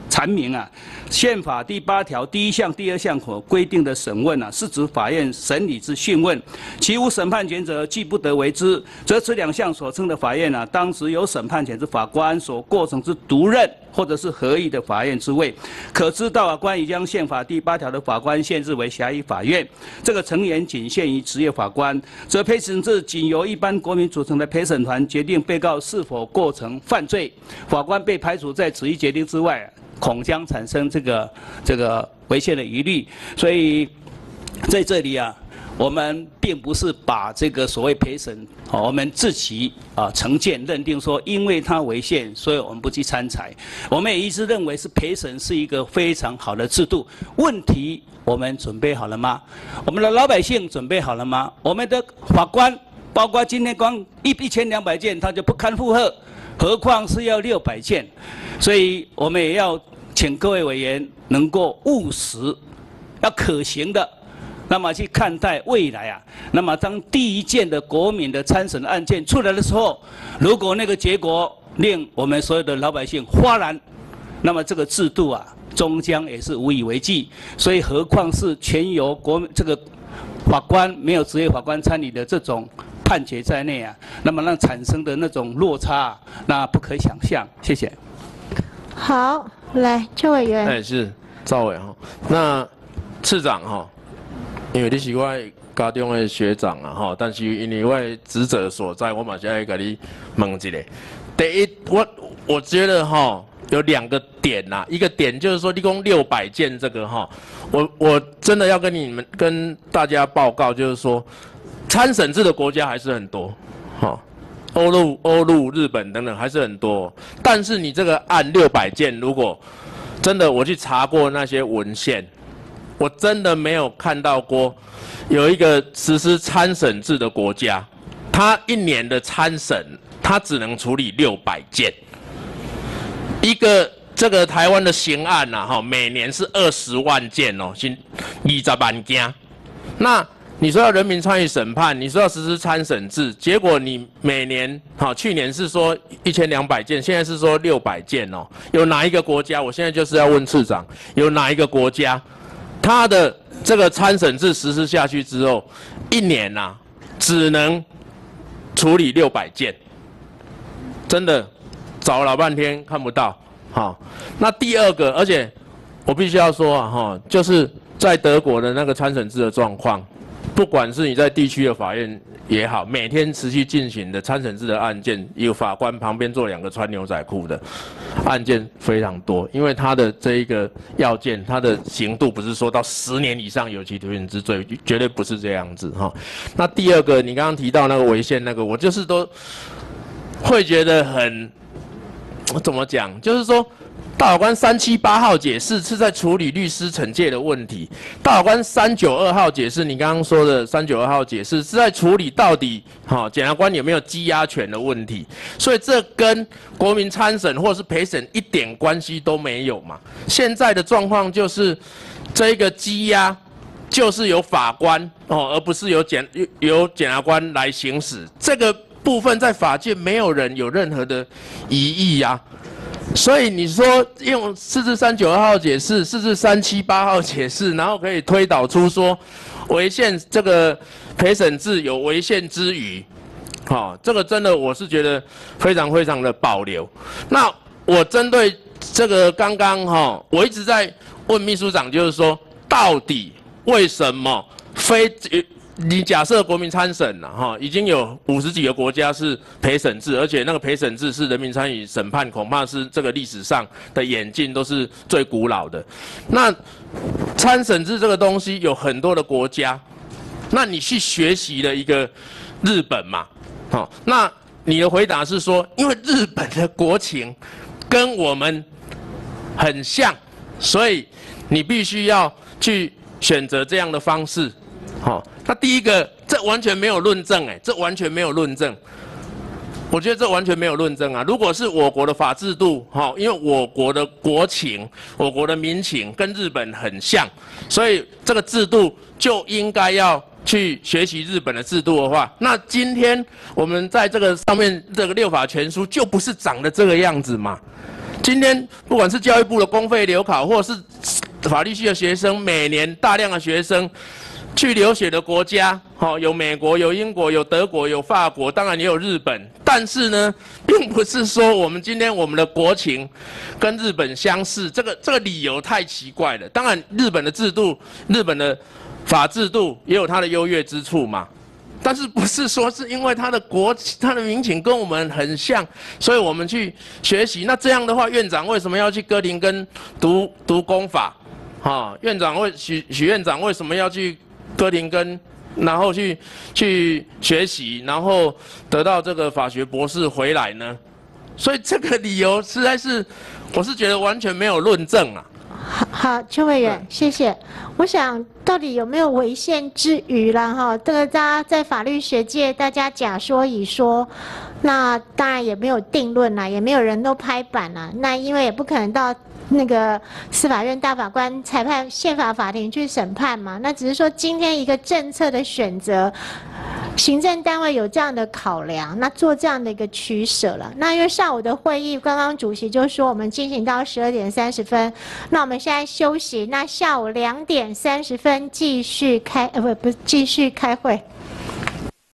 阐明啊，宪法第八条第一项、第二项所规定的审问啊，是指法院审理之讯问，其无审判权者，既不得为之。则此两项所称的法院啊，当时有审判权之法官所构成之独任或者是合议的法院之位。可知道啊，关于将宪法第八条的法官限制为狭义法院，这个成员仅限于职业法官，则陪审制仅由一般国民组成的陪审团决定被告是否构成犯罪，法官被排除在此一决定之外。恐将产生这个这个违宪的疑虑，所以在这里啊，我们并不是把这个所谓陪审，我们自己啊成见认定说，因为它违宪，所以我们不去参裁。我们也一直认为是陪审是一个非常好的制度。问题我们准备好了吗？我们的老百姓准备好了吗？我们的法官，包括今天光一一千两百件，他就不堪负荷，何况是要六百件。所以我们也要请各位委员能够务实，要可行的，那么去看待未来啊。那么当第一件的国民的参审案件出来的时候，如果那个结果令我们所有的老百姓哗然，那么这个制度啊，终将也是无以为继。所以何况是全由国这个法官没有职业法官参与的这种判决在内啊，那么那产生的那种落差，那不可想象。谢谢。好，来邱委员。哎，是赵伟哈。那次长哈，因为你是我高中的学长啊哈，但是因为我职责所在，我马上要跟你问一下。第一，我我觉得哈有两个点呐，一个点就是说，一共六百件这个哈，我我真的要跟你们跟大家报告，就是说参审制的国家还是很多，哈。欧陆、欧陆、日本等等还是很多，但是你这个案六百件，如果真的我去查过那些文献，我真的没有看到过有一个实施参审制的国家，他一年的参审他只能处理六百件。一个这个台湾的刑案呐，哈，每年是二十万件哦，新二十万件，那。你说要人民参与审判，你说要实施参审制，结果你每年好，去年是说一千两百件，现在是说六百件哦。有哪一个国家？我现在就是要问次长，有哪一个国家，他的这个参审制实施下去之后，一年呐只能处理六百件？真的找了老半天看不到。好，那第二个，而且我必须要说啊，哈，就是在德国的那个参审制的状况。不管是你在地区的法院也好，每天持续进行的参审制的案件，有法官旁边坐两个穿牛仔裤的案件非常多。因为他的这一个要件，他的刑度不是说到十年以上有期徒刑之罪，绝对不是这样子哈。那第二个，你刚刚提到那个违宪那个，我就是都会觉得很怎么讲，就是说。大法官三七八号解释是在处理律师惩戒的问题，大法官三九二号解释，你刚刚说的三九二号解释是在处理到底，哈，检察官有没有羁押权的问题，所以这跟国民参审或是陪审一点关系都没有嘛。现在的状况就是，这个羁押就是由法官哦，而不是由检由检察官来行使，这个部分在法界没有人有任何的疑义呀。所以你说用四至三九二号解释，四至三七八号解释，然后可以推导出说违宪这个陪审制有违宪之余，好，这个真的我是觉得非常非常的保留。那我针对这个刚刚哈，我一直在问秘书长，就是说到底为什么非你假设国民参审了哈，已经有五十几个国家是陪审制，而且那个陪审制是人民参与审判，恐怕是这个历史上的演进都是最古老的。那参审制这个东西有很多的国家，那你去学习了一个日本嘛，好，那你的回答是说，因为日本的国情跟我们很像，所以你必须要去选择这样的方式，好。那第一个，这完全没有论证，哎，这完全没有论证。我觉得这完全没有论证啊！如果是我国的法制度，哈，因为我国的国情、我国的民情跟日本很像，所以这个制度就应该要去学习日本的制度的话，那今天我们在这个上面这个六法全书就不是长得这个样子嘛？今天不管是教育部的公费留考，或是法律系的学生，每年大量的学生。去流血的国家，好有美国、有英国、有德国、有法国，当然也有日本。但是呢，[LAUGHS] 并不是说我们今天我们的国情跟日本相似，这个这个理由太奇怪了。当然，日本的制度、日本的法制度也有它的优越之处嘛。但是不是说是因为它的国、它的民情跟我们很像，所以我们去学习？那这样的话，院长为什么要去哥廷根读读公法？哈，院长为许许院长为什么要去？哥廷根，然后去去学习，然后得到这个法学博士回来呢，所以这个理由实在是，我是觉得完全没有论证啊。好，邱委员，谢谢。我想到底有没有违宪之余了哈？这个大家在法律学界大家假说以说，那当然也没有定论啦，也没有人都拍板啦。那因为也不可能到。那个司法院大法官裁判宪法法庭去审判嘛？那只是说今天一个政策的选择，行政单位有这样的考量，那做这样的一个取舍了。那因为上午的会议，刚刚主席就说我们进行到十二点三十分，那我们现在休息，那下午两点三十分继续开，呃不不继续开会。